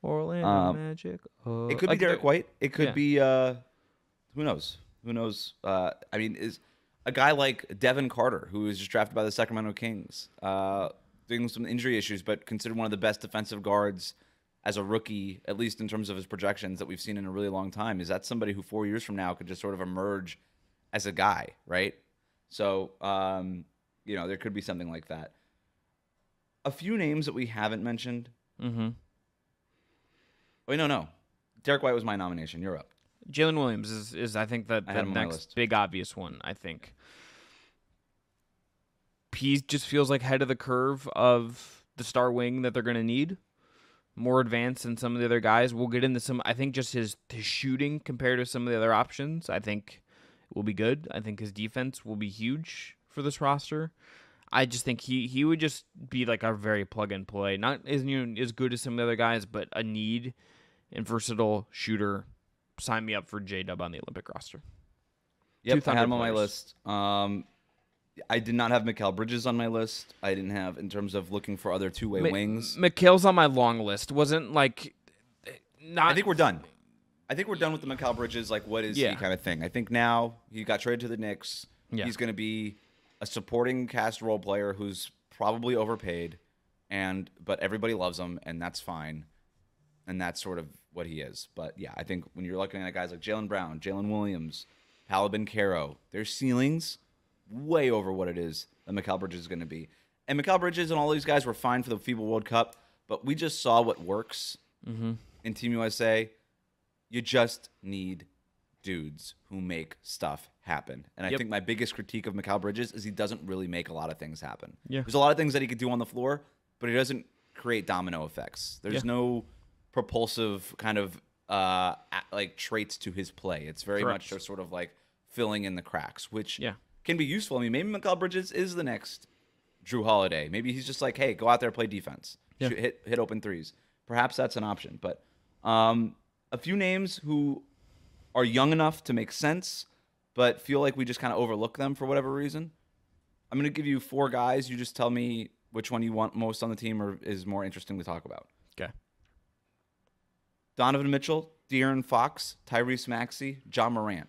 Orlando Um, Magic. Oh, It could like be Derrick White. It could yeah. be uh who knows? Who knows? Uh I mean is a guy like Devin Carter, who was just drafted by the Sacramento Kings, uh doing some injury issues, but considered one of the best defensive guards as a rookie, at least in terms of his projections that we've seen in a really long time. Is that somebody who four years from now could just sort of emerge as a guy, right? So um, you know, there could be something like that. A few names that we haven't mentioned. Mm-hmm. Wait, no, no. Derrick White was my nomination. You're up. Jalen Williams is, is I think that the had him on my next big obvious one. I think he just feels like head of the curve of the star wing that they're going to need. More advanced than some of the other guys. We'll get into some. I think just his his shooting compared to some of the other options. I think will be good. I think his defense will be huge for this roster. I just think he he would just be like a very plug and play. Not as you know, as good as some of the other guys, but a need and versatile shooter. Sign me up for J Dub on the Olympic roster. Yep, I had him Thunder on my list. Um, I did not have Mikal Bridges on my list. I didn't have in terms of looking for other two way Ma- wings. Mikal's on my long list. Wasn't like not. I think we're done. I think we're done with the Mikal Bridges like what is Yeah. he kind of thing. I think now he got traded to the Knicks. Yeah. He's going to be a supporting cast role player who's probably overpaid, and but everybody loves him, and that's fine. And that's sort of what he is. But yeah, I think when you're looking at guys like Jaylen Brown, Jalen Williams, Paolo Banchero, their ceilings way over what it is that Mikal Bridges is going to be. And Mikal Bridges and all these guys were fine for the FIBA World Cup, but we just saw what works in Team USA. You just need dudes who make stuff happen. And I think my biggest critique of Mikal Bridges is he doesn't really make a lot of things happen. Yeah. There's a lot of things that he could do on the floor, but he doesn't create domino effects. There's Yeah. no propulsive kind of uh like traits to his play. It's very much Correct. just sort of like filling in the cracks, which Yeah. Can be useful. I mean, maybe Mikal Bridges is the next Jrue Holiday. Maybe he's just like, hey, go out there, play defense, Yeah. Shoot, hit hit open threes. Perhaps that's an option. But um, a few names who are young enough to make sense, but feel like we just kind of overlook them for whatever reason. I'm gonna give you four guys. You just tell me which one you want most on the team or is more interesting to talk about. Okay. Donovan Mitchell, De'Aaron Fox, Tyrese Maxey, Ja Morant.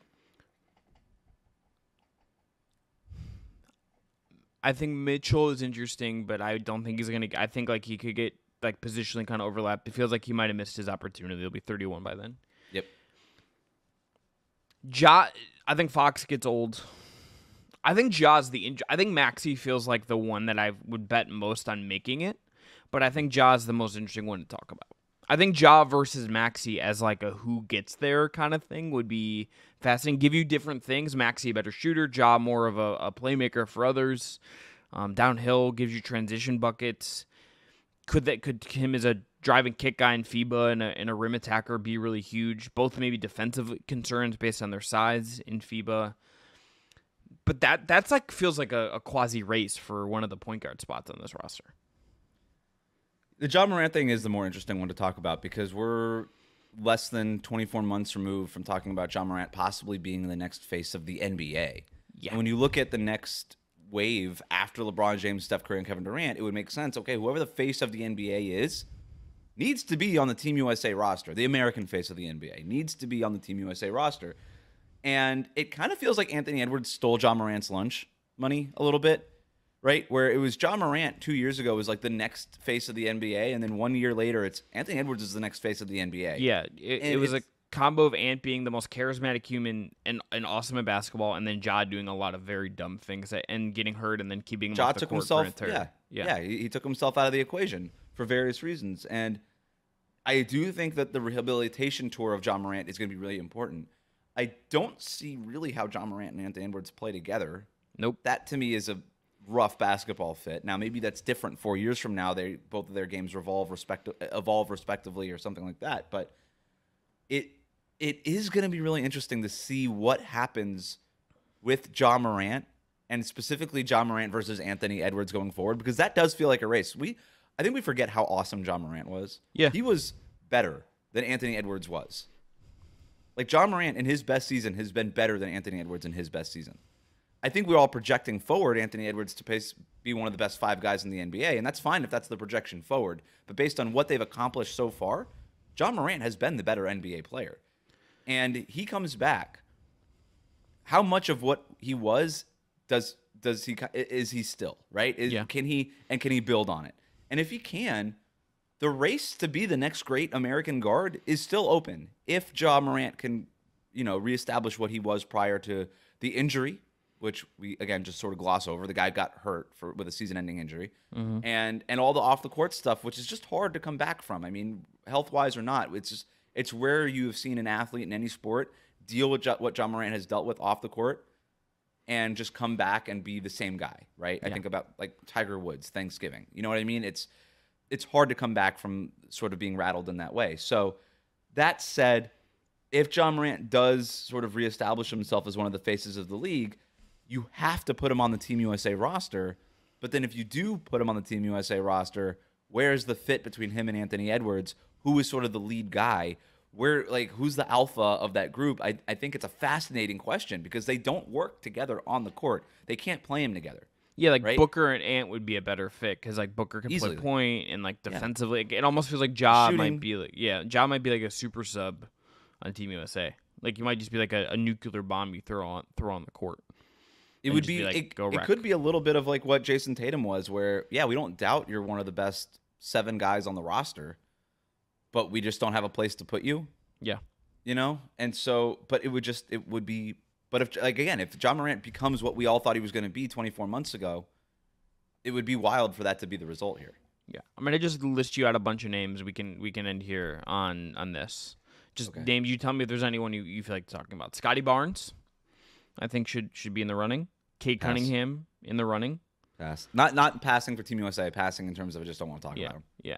I think Mitchell is interesting, but I don't think he's gonna. I think like he could get like positionally kind of overlapped. It feels like he might have missed his opportunity. He'll be 31 by then. Yep. Ja, I think Fox gets old. I think Ja's the I think Maxey feels like the one that I would bet most on making it, but I think Ja's the most interesting one to talk about. I think Ja versus Maxey as like a who gets there kind of thing would be fascinating. Give you different things. Maxey a better shooter, Ja more of a, a playmaker for others. Um, downhill gives you transition buckets. Could that could him as a driving kick guy in FIBA and a, and a rim attacker be really huge? Both maybe defensive concerns based on their size in FIBA. But that that's like feels like a, a quasi race for one of the point guard spots on this roster. The Ja Morant thing is the more interesting one to talk about because we're less than 24 months removed from talking about Ja Morant possibly being the next face of the NBA. Yeah. And when you look at the next wave after LeBron James, Steph Curry, and Kevin Durant, it would make sense. Okay, whoever the face of the NBA is needs to be on the Team USA roster. The American face of the NBA needs to be on the Team USA roster. And it kind of feels like Anthony Edwards stole Ja Morant's lunch money a little bit, right? Where it was Ja Morant two years ago was like the next face of the NBA, and then one year later, it's Anthony Edwards is the next face of the NBA. Yeah, it, it was a combo of Ant being the most charismatic human and, and awesome at basketball, and then Ja doing a lot of very dumb things and getting hurt and then keeping him Ja took himself. an yeah, yeah, He, he took himself out of the equation for various reasons, and I do think that the rehabilitation tour of Ja Morant is going to be really important. I don't see really how Ja Morant and Anthony Edwards play together. Nope. That to me is a rough basketball fit. Now maybe that's different four years from now. They both of their games revolve respect evolve respectively or something like that. But it it is going to be really interesting to see what happens with Ja Morant and specifically Ja Morant versus Anthony Edwards going forward because that does feel like a race. We I think we forget how awesome Ja Morant was. Yeah. He was better than Anthony Edwards was. Like Ja Morant in his best season has been better than Anthony Edwards in his best season. I think we're all projecting forward Anthony Edwards to pace, be one of the best five guys in the NBA, and that's fine if that's the projection forward. But based on what they've accomplished so far, Ja Morant has been the better NBA player. And he comes back. How much of what he was does does he is he still right? Is, Yeah. Can he and can he build on it? And if he can, the race to be the next great American guard is still open if Ja Morant can, you know, reestablish what he was prior to the injury, which we again just sort of gloss over. The guy got hurt for with a season-ending injury, mm-hmm. and and all the off the court stuff, which is just hard to come back from. I mean, health wise or not, it's just it's rare you have seen an athlete in any sport deal with Ja- what Ja Morant has dealt with off the court and just come back and be the same guy, right? I think about like Tiger Woods, Thanksgiving. You know what I mean? It's it's hard to come back from sort of being rattled in that way. So that said, if Ja Morant does sort of reestablish himself as one of the faces of the league, you have to put him on the Team USA roster. But then if you do put him on the Team USA roster, where's the fit between him and Anthony Edwards? Who is sort of the lead guy? Where like who's the alpha of that group? I, I think it's a fascinating question because they don't work together on the court. They can't play them together. Yeah, like Right? Booker and Ant would be a better fit because like Booker can Easily. play point and like defensively, it almost feels like Ja Shooting. might be like yeah, Ja might be like a super sub on Team USA. Like you might just be like a, a nuclear bomb you throw on throw on the court. It would be, be like, it, go it could be a little bit of like what Jayson Tatum was, where yeah, we don't doubt you're one of the best seven guys on the roster, but we just don't have a place to put you, Yeah, you know. And so, but it would just it would be, but if like again, if Ja Morant becomes what we all thought he was going to be 24 months ago, it would be wild for that to be the result here. yeah. I'm gonna just list you out a bunch of names. We can we can end here on on this. Just Okay. name you. Tell me if there's anyone you, you feel like talking about. Scottie Barnes, I think should should be in the running. Cade Pass. Cunningham in the running. Pass. Not not passing for Team USA, passing in terms of I just don't want to talk Yeah, about him. yeah.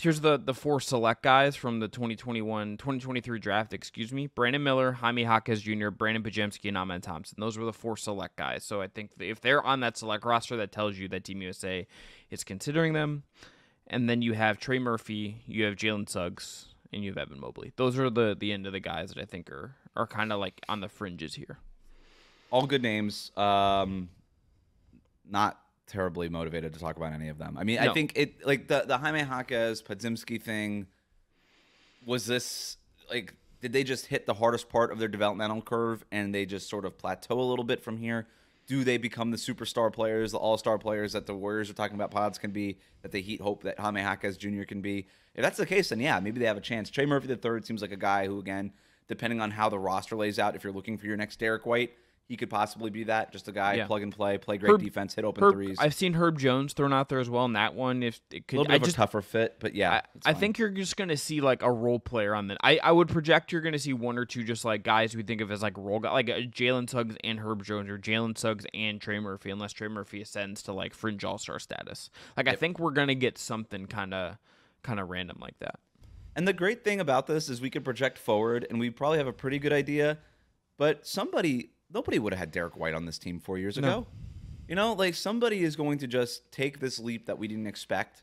Here's the the four select guys from the 2021 2023 draft, excuse me. Brandon Miller, Jaime Jaquez Jr., Brandin Podziemski, and Amen Thompson. Those were the four select guys. So I think if they're on that select roster, that tells you that Team USA is considering them. And then you have Trey Murphy, you have Jalen Suggs, and you have Evan Mobley. Those are the the end of the guys that I think are are kind of like on the fringes here. All good names. Um, not terribly motivated to talk about any of them. I mean, I think it like the the Jaime Jaquez Podziemski thing. Was this like? Did they just hit the hardest part of their developmental curve and they just sort of plateau a little bit from here? Do they become the superstar players, the all-star players that the Warriors are talking about? Pods can be that the Heat hope that Jaime Jaquez Jr. can be. If that's the case, then yeah, maybe they have a chance. Trey Murphy the third seems like a guy who, again, depending on how the roster lays out, if you're looking for your next Derrick White, he could possibly be that. Just a guy Yeah. plug and play, play great Herb- defense, hit open Herb, threes. I've seen Herb Jones thrown out there as well in that one. If it a could, little bit I of just a tougher fit, but yeah, I, I think you're just gonna see like a role player on that. I, I would project you're gonna see one or two just like guys we think of as like role guy, like uh, Jalen Suggs and Herb Jones, or Jalen Suggs and Trey Murphy, unless Trey Murphy ascends to like fringe All Star status. Like I think we're gonna get something kind of kind of random like that. And the great thing about this is we could project forward, and we probably have a pretty good idea. But somebody, nobody would have had Derrick White on this team four years ago. You know, like somebody is going to just take this leap that we didn't expect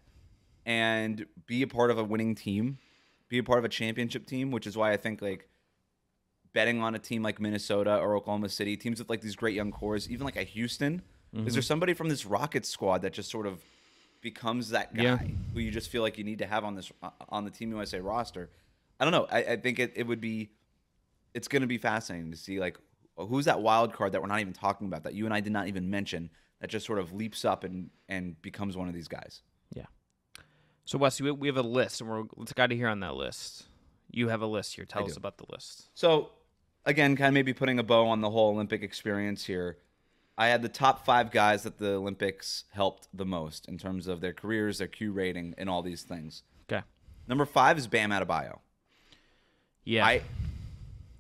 and be a part of a winning team, be a part of a championship team, which is why I think like betting on a team like Minnesota or Oklahoma City, teams with like these great young cores, even like a Houston. Is there somebody from this Rockets squad that just sort of becomes that guy Yeah. who you just feel like you need to have on this uh, on the Team USA roster? I don't know. I, I think it, it would be it's going to be fascinating to see like who's that wild card that we're not even talking about that you and I did not even mention that just sort of leaps up and and becomes one of these guys. Yeah. So Wes, we we have a list, and we're let's got to hear on that list. You have a list here. Tell I us do. about the list. So, again, kind of maybe putting a bow on the whole Olympic experience here. I had the top five guys that the Olympics helped the most in terms of their careers, their Q rating, and all these things. Okay. Number five is Bam Adebayo. Yeah. I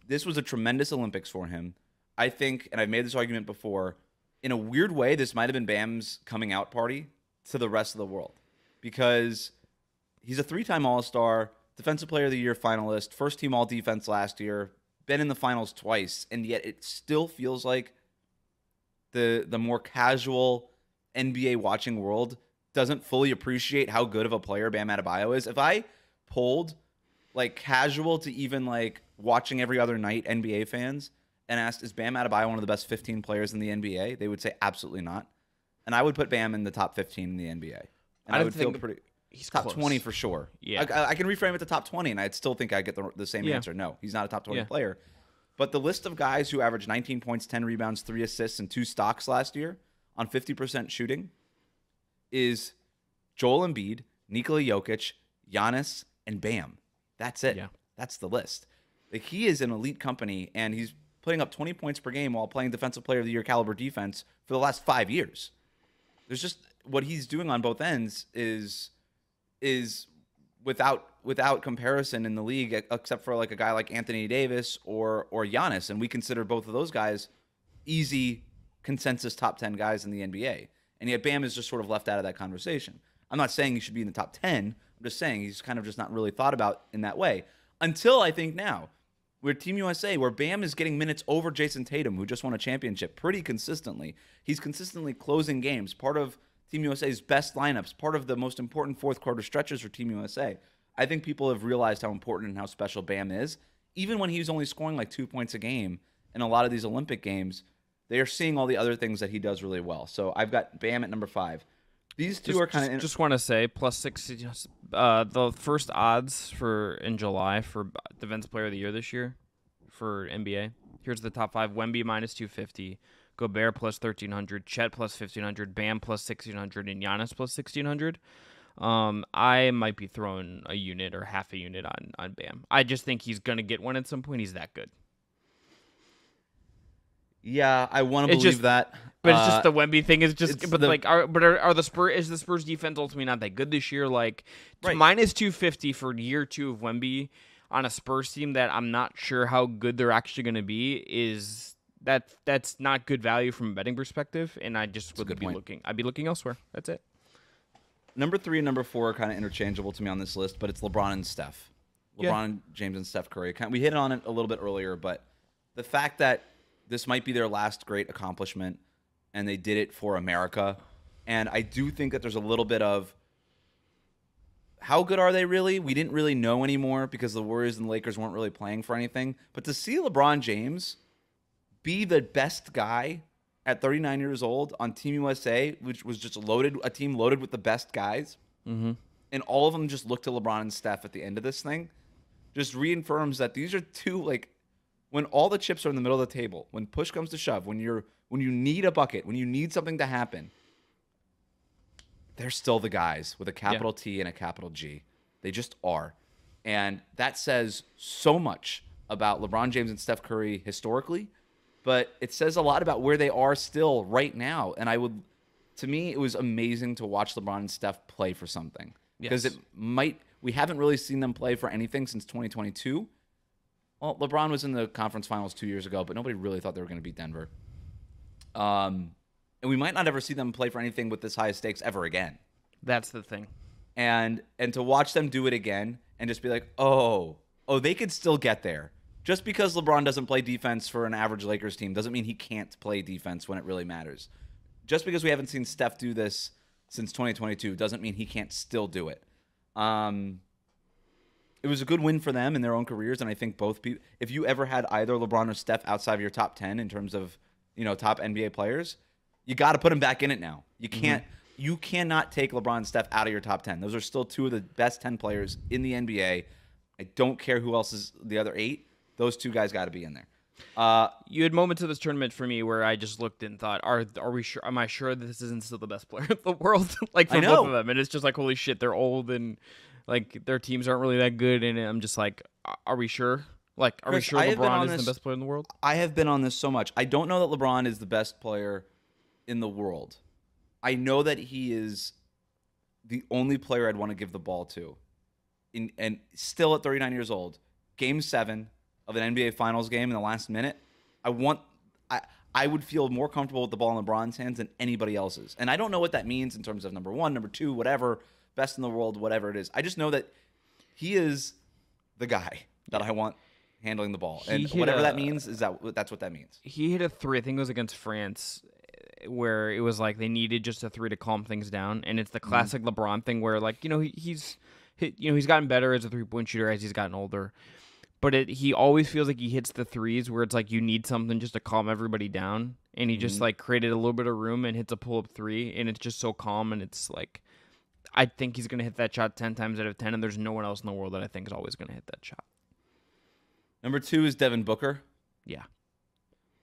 this was a tremendous Olympics for him. I think, and I've made this argument before, in a weird way, this might have been Bam's coming out party to the rest of the world because he's a three-time All-Star, Defensive Player of the Year finalist, first team All Defense last year, been in the finals twice, and yet it still feels like the the more casual NBA watching world doesn't fully appreciate how good of a player Bam Adebayo is. If I polled like casual to even like watching every other night NBA fans and asked, is Bam Adebayo one of the best 15 players in the NBA? They would say absolutely not. And I would put Bam in the top 15 in the NBA. And I I, would feel pretty he's top close. 20 for sure. Yeah. I, I can reframe it to top 20 and I'd still think I get the, the same Yeah. answer. No, he's not a top 20 Yeah. player. But the list of guys who averaged 19 points, 10 rebounds, 3 assists and 2 stocks last year on 50% shooting is Joel Embiid, Nikola Jokic, Giannis, and Bam. That's it. Yeah. That's the list. Like he is an elite company, and he's putting up 20 points per game while playing Defensive Player of the Year caliber defense for the last five years. There's just what he's doing on both ends is is without without comparison in the league, except for like a guy like Anthony Davis or or Giannis, and we consider both of those guys easy consensus top 10 guys in the NBA. And yet Bam is just sort of left out of that conversation. I'm not saying he should be in the top 10. I'm just saying he's kind of just not really thought about in that way. Until I think now, where Team USA, where Bam is getting minutes over Jayson Tatum, who just won a championship pretty consistently. He's consistently closing games, part of Team USA's best lineups, part of the most important fourth quarter stretches for Team USA. I think people have realized how important and how special Bam is. Even when he's only scoring like two points a game in a lot of these Olympic games, they are seeing all the other things that he does really well. So I've got Bam at number five. These two just, are kind of just, want to say plus six. Uh, the first odds for in July for defensive player of the year this year for NBA. Here's the top five: Wemby minus two fifty, Gobert plus thirteen hundred, Chet plus fifteen hundred, Bam plus sixteen hundred, and Giannis plus sixteen hundred. Um, I might be throwing a unit or half a unit on on Bam. I just think he's gonna get one at some point. He's that good. Yeah. I want to It's believe just- that, But it's Uh, just the Wemby thing is just, but the- like, are but are, are the Spurs is the Spurs defense ultimately not that good this year? Like, Right. minus two fifty for year two of Wemby on a Spurs team that I'm not sure how good they're actually going to be is that that's not good value from a betting perspective, and I just would good be point. looking. I'd be looking elsewhere. That's it. number three and number four are kind of interchangeable to me on this list, but it's LeBron and Steph. Yeah. LeBron James and Steph Curry. Kind we hit on it a little bit earlier, but the fact that this might be their last great accomplishment and they did it for America. And I do think that there's a little bit of how good are they really? We didn't really know anymore because the Warriors and the Lakers weren't really playing for anything. But to see LeBron James be the best guy at 39 years old on Team USA, which was just loaded, a team loaded with the best guys, mm-hmm. and all of them just look to LeBron and Steph at the end of this thing, just reaffirms that these are two like when all the chips are in the middle of the table, when push comes to shove, when you're when you need a bucket, when you need something to happen, they're still the guys with a capital T and a capital G. They just are. And that says so much about LeBron James and Steph Curry historically, but it says a lot about where they are still right now. And I would, to me, it was amazing to watch LeBron and Steph play for something because Yes. it might, we haven't really seen them play for anything since 2022. Well, LeBron was in the conference finals two years ago, but nobody really thought they were going to beat Denver. Um, and we might not ever see them play for anything with this high stakes ever again. That's the thing. And and to watch them do it again and just be like, oh, oh, they could still get there. Just because LeBron doesn't play defense for an average Lakers team doesn't mean he can't play defense when it really matters. Just because we haven't seen Steph do this since 2022 doesn't mean he can't still do it. Um, it was a good win for them in their own careers, and I think both people. If you ever had either LeBron or Steph outside of your top ten in terms of you know top NBA players, you got to put them back in it now. You can't. You cannot take LeBron and Steph out of your top ten. Those are still two of the best ten players in the NBA. I don't care who else is the other eight. Those two guys got to be in there. Uh, You had moments of this tournament for me where I just looked and thought, "Are are we sure? Am I sure that this isn't still the best player in the world?" like for both of them, and it's just like, holy shit, they're old and like their teams aren't really that good, and I'm just like, "Are- we sure? Like, are we sure I have been on LeBron is this- the best player in the world? I have been on this so much. I don't know that LeBron is the best player in the world. I know that he is the only player I'd want to give the ball to. In, and still at 39 years old, game seven of an NBA Finals game in the last minute, I want I I would feel more comfortable with the ball in LeBron's hands than anybody else's. And I don't know what that means in terms of number one, number two, whatever, best in the world, whatever it is. I just know that he is the guy that I want handling the ball. He And whatever a- that means is that that's what that means. He hit a three. I think it was against France, where it was like they needed just a three to calm things down, and it's the Mm-hmm. classic LeBron thing where like you know he, he's hit, you know he's gotten better as a three point shooter as he's gotten older. But it, he always feels like he hits the threes where it's like you need something just to calm everybody down, and he Mm-hmm. just like created a little bit of room and hits a pull up three, and it's just so calm, and it's like I think he's gonna hit that shot ten times out of ten, and there's no one else in the world that I think is always gonna hit that shot. Number two is Devin Booker. Yeah,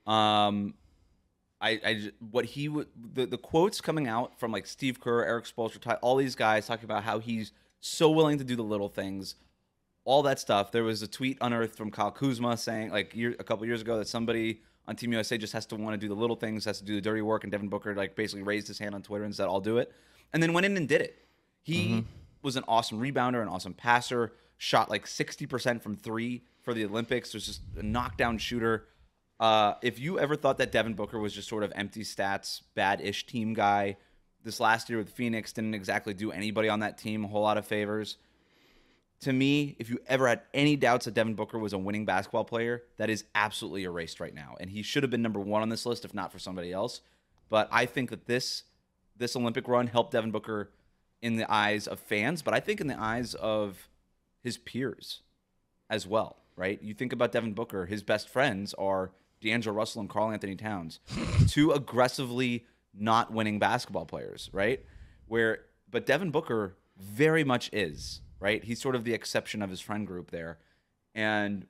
Um, I, I what he would the, the quotes coming out from like Steve Kerr, Erik Spoelstra, Ty- all these guys talking about how he's so willing to do the little things, all that stuff. There was a tweet unearthed from Kyle Kuzma saying like year, a couple years ago that somebody on Team USA just has to want to do the little things, has to do the dirty work, and Devin Booker like basically raised his hand on Twitter and said, "I'll do it," and then went in and did it. He was an awesome rebounder, an awesome passer, shot like sixty percent from three for the Olympics. Was just a knockdown shooter. Uh, if you ever thought that Devin Booker was just sort of empty stats, bad-ish team guy, this last year with Phoenix didn't exactly do anybody on that team a whole lot of favors. To me, if you ever had any doubts that Devin Booker was a winning basketball player, that is absolutely erased right now, and he should have been number one on this list if not for somebody else. But I think that this this Olympic run helped Devin Booker in the eyes of fans, but I think in the eyes of his peers as well, right? You think about Devin Booker, his best friends are D'Angelo Russell and Karl-Anthony Towns, two aggressively not winning basketball players, right? Where, but Devin Booker very much is, right? He's sort of the exception of his friend group there. And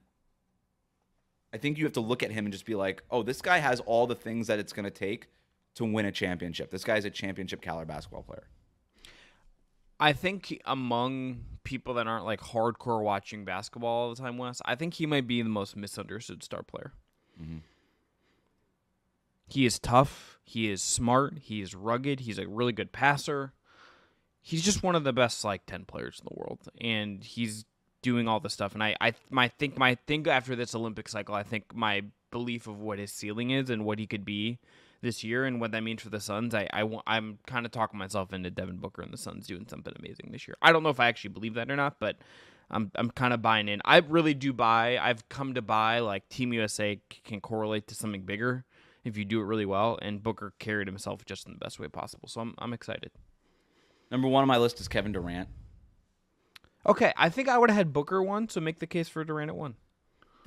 I think you have to look at him and just be like, oh, this guy has all the things that it's going to take to win a championship. This guy's a championship caliber basketball player. I think among people that aren't like hardcore watching basketball all the time, Wes, I think he might be the most misunderstood star player. Mm-hmm. He is tough. He is smart. He is rugged. He's a really good passer. He's just one of the best like ten players in the world, and he's doing all the stuff. And I, I, my think, my think after this Olympic cycle, I think my belief of what his ceiling is and what he could be this year and what that means for the Suns, I, I I'm kind of talking myself into Devin Booker and the Suns doing something amazing this year. I don't know if I actually believe that or not, but I'm I'm kind of buying in. I really do buy. I've come to buy like Team USA can correlate to something bigger if you do it really well, and Booker carried himself just in the best way possible. So I'm I'm excited. Number one on my list is Kevin Durant. Okay, I think I would have had Booker one, so make the case for Durant at one.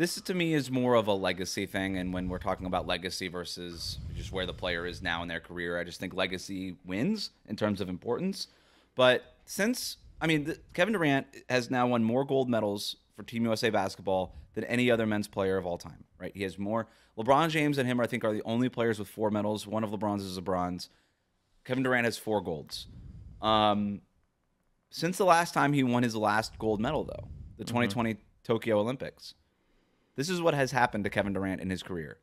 This to me is more of a legacy thing, and when we're talking about legacy versus just where the player is now in their career, I just think legacy wins in terms of importance. But since I mean, the, Kevin Durant has now won more gold medals for Team USA basketball than any other men's player of all time. Right? He has more. LeBron James and him, I think, are the only players with four medals. One of LeBron's is a bronze. Kevin Durant has four golds. Um, since the last time he won his last gold medal, though, the 2020 Tokyo Olympics. This is what has happened to Kevin Durant in his career.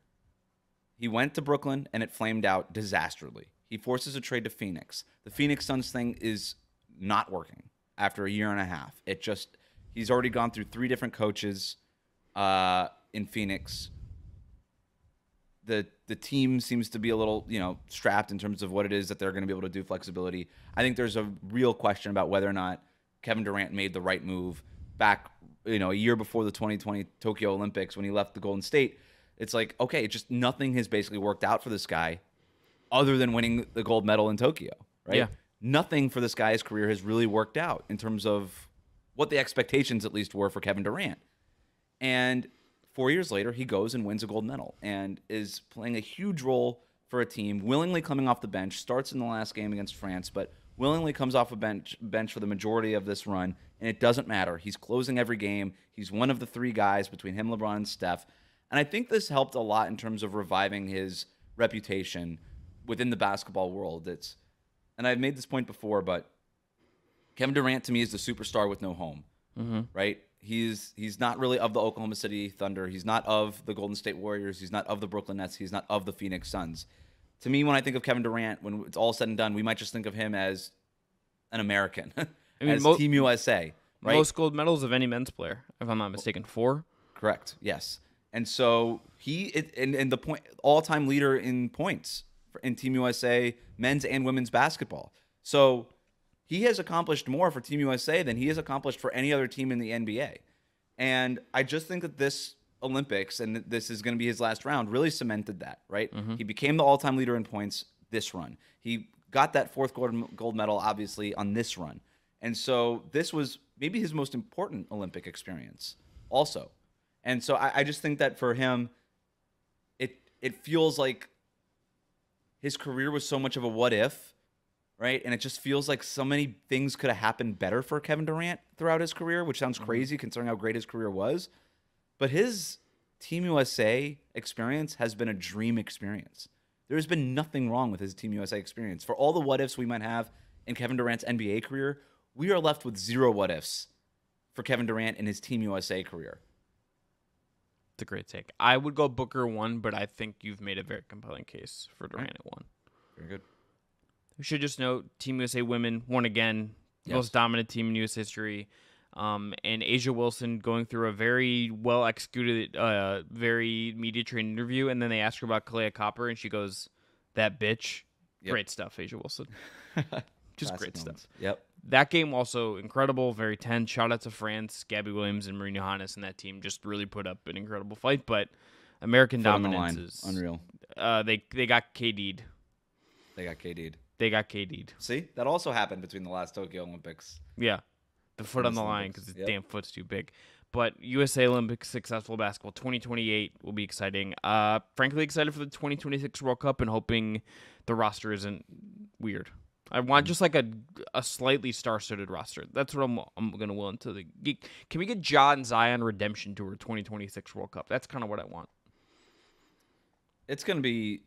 He went to Brooklyn and it flamed out disastrously. He forces a trade to Phoenix. The Phoenix Suns thing is not working after a year and a half. It just he's already gone through three different coaches uh, in Phoenix. The the team seems to be a little you know strapped in terms of what it is that they're going to be able to do flexibility. I think there's a real question about whether or not Kevin Durant made the right move back you know a year before the 2020 Tokyo Olympics when he left the Golden State. It's like okay, it just nothing has basically worked out for this guy other than winning the gold medal in Tokyo, right? Yeah. Nothing for this guy's career has really worked out in terms of what the expectations at least were for Kevin Durant. And four years later, he goes and wins a gold medal and is playing a huge role for a team, willingly coming off the bench, starts in the last game against France, but willingly comes off a bench bench for the majority of this run, and it doesn't matter. He's closing every game. He's one of the three guys between him, LeBron, and Steph. And I think this helped a lot in terms of reviving his reputation within the basketball world. It's, and I've made this point before, but Kevin Durant to me is the superstar with no home, mm-hmm. right? He's he's not really of the Oklahoma City Thunder. He's not of the Golden State Warriors. He's not of the Brooklyn Nets. He's not of the Phoenix Suns. To me, when I think of Kevin Durant, when it's all said and done, we might just think of him as an American, mean, as mo- Team USA, right? Most gold medals of any men's player, if I'm not mistaken. Four. Correct. Yes. And so he it, and, and the point all time leader in points for, in Team USA men's and women's basketball. So he has accomplished more for Team USA than he has accomplished for any other team in the NBA. And I just think that this Olympics and this is going to be his last round really cemented that, right? Mm-hmm. He became the all-time leader in points this run. He got that fourth gold, gold medal obviously on this run. And so this was maybe his most important Olympic experience also. And so I, I just think that for him, it it feels like his career was so much of a what if, right? And it just feels like so many things could have happened better for Kevin Durant throughout his career, which sounds mm-hmm. crazy considering how great his career was. But his Team USA experience has been a dream experience. There's been nothing wrong with his Team USA experience. For all the what ifs we might have in Kevin Durant's NBA career, we are left with zero what ifs for Kevin Durant in his Team USA career. It's a great take. I would go Booker one, but I think you've made a very compelling case for Durant at one. Very good. We should just note Team USA women won again, Yes. most dominant team in U.S. history. Um, and A'ja Wilson going through a very well executed, uh, very media trained interview, and then they ask her about Kahleah Copper, and she goes, "That bitch." Yep. Great stuff, A'ja Wilson. Just great stuff. Yep. That game also incredible, very tense. Shout out to France, Gabby Williams, and Marine Johannès, and that team just really put up an incredible fight. But American Foot dominance line. is Unreal. Uh, they they got KD'd. They got KD'd. They got KD'd. See, that also happened between the last Tokyo Olympics. Yeah, the foot on the Olympics, line because his yep. damn foot's too big. But USA Olympics successful basketball 2028 will be exciting. Uh, frankly, excited for the 2026 World Cup and hoping the roster isn't weird. I want just like a a slightly star-studded roster. That's what I'm I'm gonna will into the. Can we get John Zion redemption tour 2026 World Cup? That's kind of what I want. It's gonna be.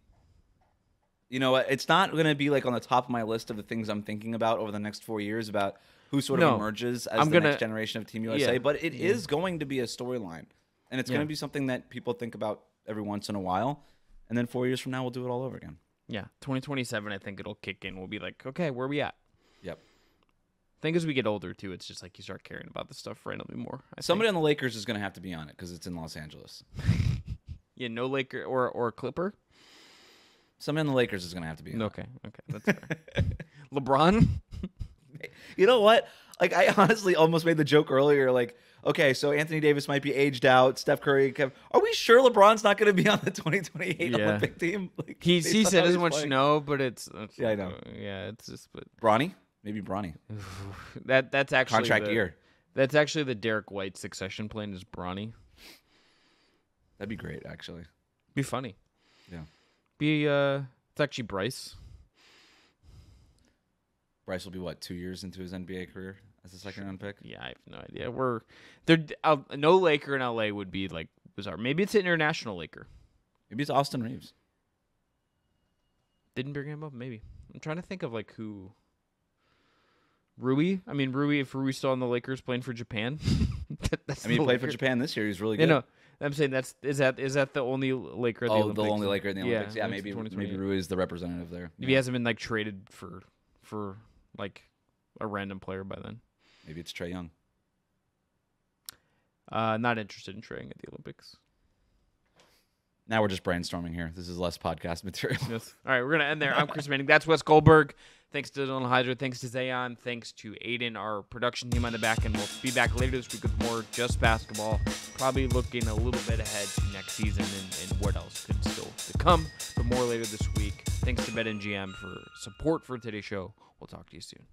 You know, it's not gonna be like on the top of my list of the things I'm thinking about over the next four years about who sort of No. emerges as I'm the gonna- next generation of Team USA. Yeah. But it is going to be a storyline, and it's Yeah. gonna be something that people think about every once in a while. And then four years from now, we'll do it all over again. Yeah, 2027. I think it'll kick in. We'll be like, okay, where we at? Yep. I think as we get older too, it's just like you start caring about this stuff randomly more. I Somebody on the Lakers is gonna have to be on it because it's in Los Angeles. yeah, no Laker or or Clipper. Somebody on the Lakers is gonna have to be. On it. Okay, okay, that's fair. LeBron. You know what? Like I honestly almost made the joke earlier. Like, okay, so Anthony Davis might be aged out. Steph Curry. Are we sure LeBron's not going to be on the 2028 Yeah. Olympic team? Like, He he said he's much playing? no, but it's, it's Yeah, I know. yeah, it's just but Bronny, maybe Bronny. that that's actually Contract the, year. That's actually the Derrick White succession plan is Bronny. That'd be great, actually. Be funny. Yeah. Be uh, it's actually Bryce. Bryce will be what two years into his NBA career as a second round pick. Yeah, I have no idea. We're there. Uh, no Laker in LA would be like bizarre. Maybe it's an international Laker. Maybe it's Austin Reaves. Didn't bring him up. Maybe I'm trying to think of like who. Rui. I mean, Rui. If Rui's still on the Lakers playing for Japan, that, that's I mean, he played for Japan this year. He's really good. You know, I'm saying that's is that is that the only Laker? At the oh, Olympics? the only Laker in the Yeah, Olympics. Yeah, it's maybe maybe Rui is the representative there. If he hasn't been like traded for for like a random player by then. Maybe it's Trae Young. Uh, not interested in trading at the Olympics. Now we're just brainstorming here. This is less podcast material. Yes. All right, we're gonna end there. I'm Chris Manning. That's Wes Goldberg. Thanks to Dylan Hydra. Thanks to Zayon. Thanks to Aiden, our production team on the back end. We'll be back later this week with more just basketball. Probably looking a little bit ahead to next season and, and what else could still to come. But more later this week. Thanks to BetMGM for support for today's show. We'll talk to you soon.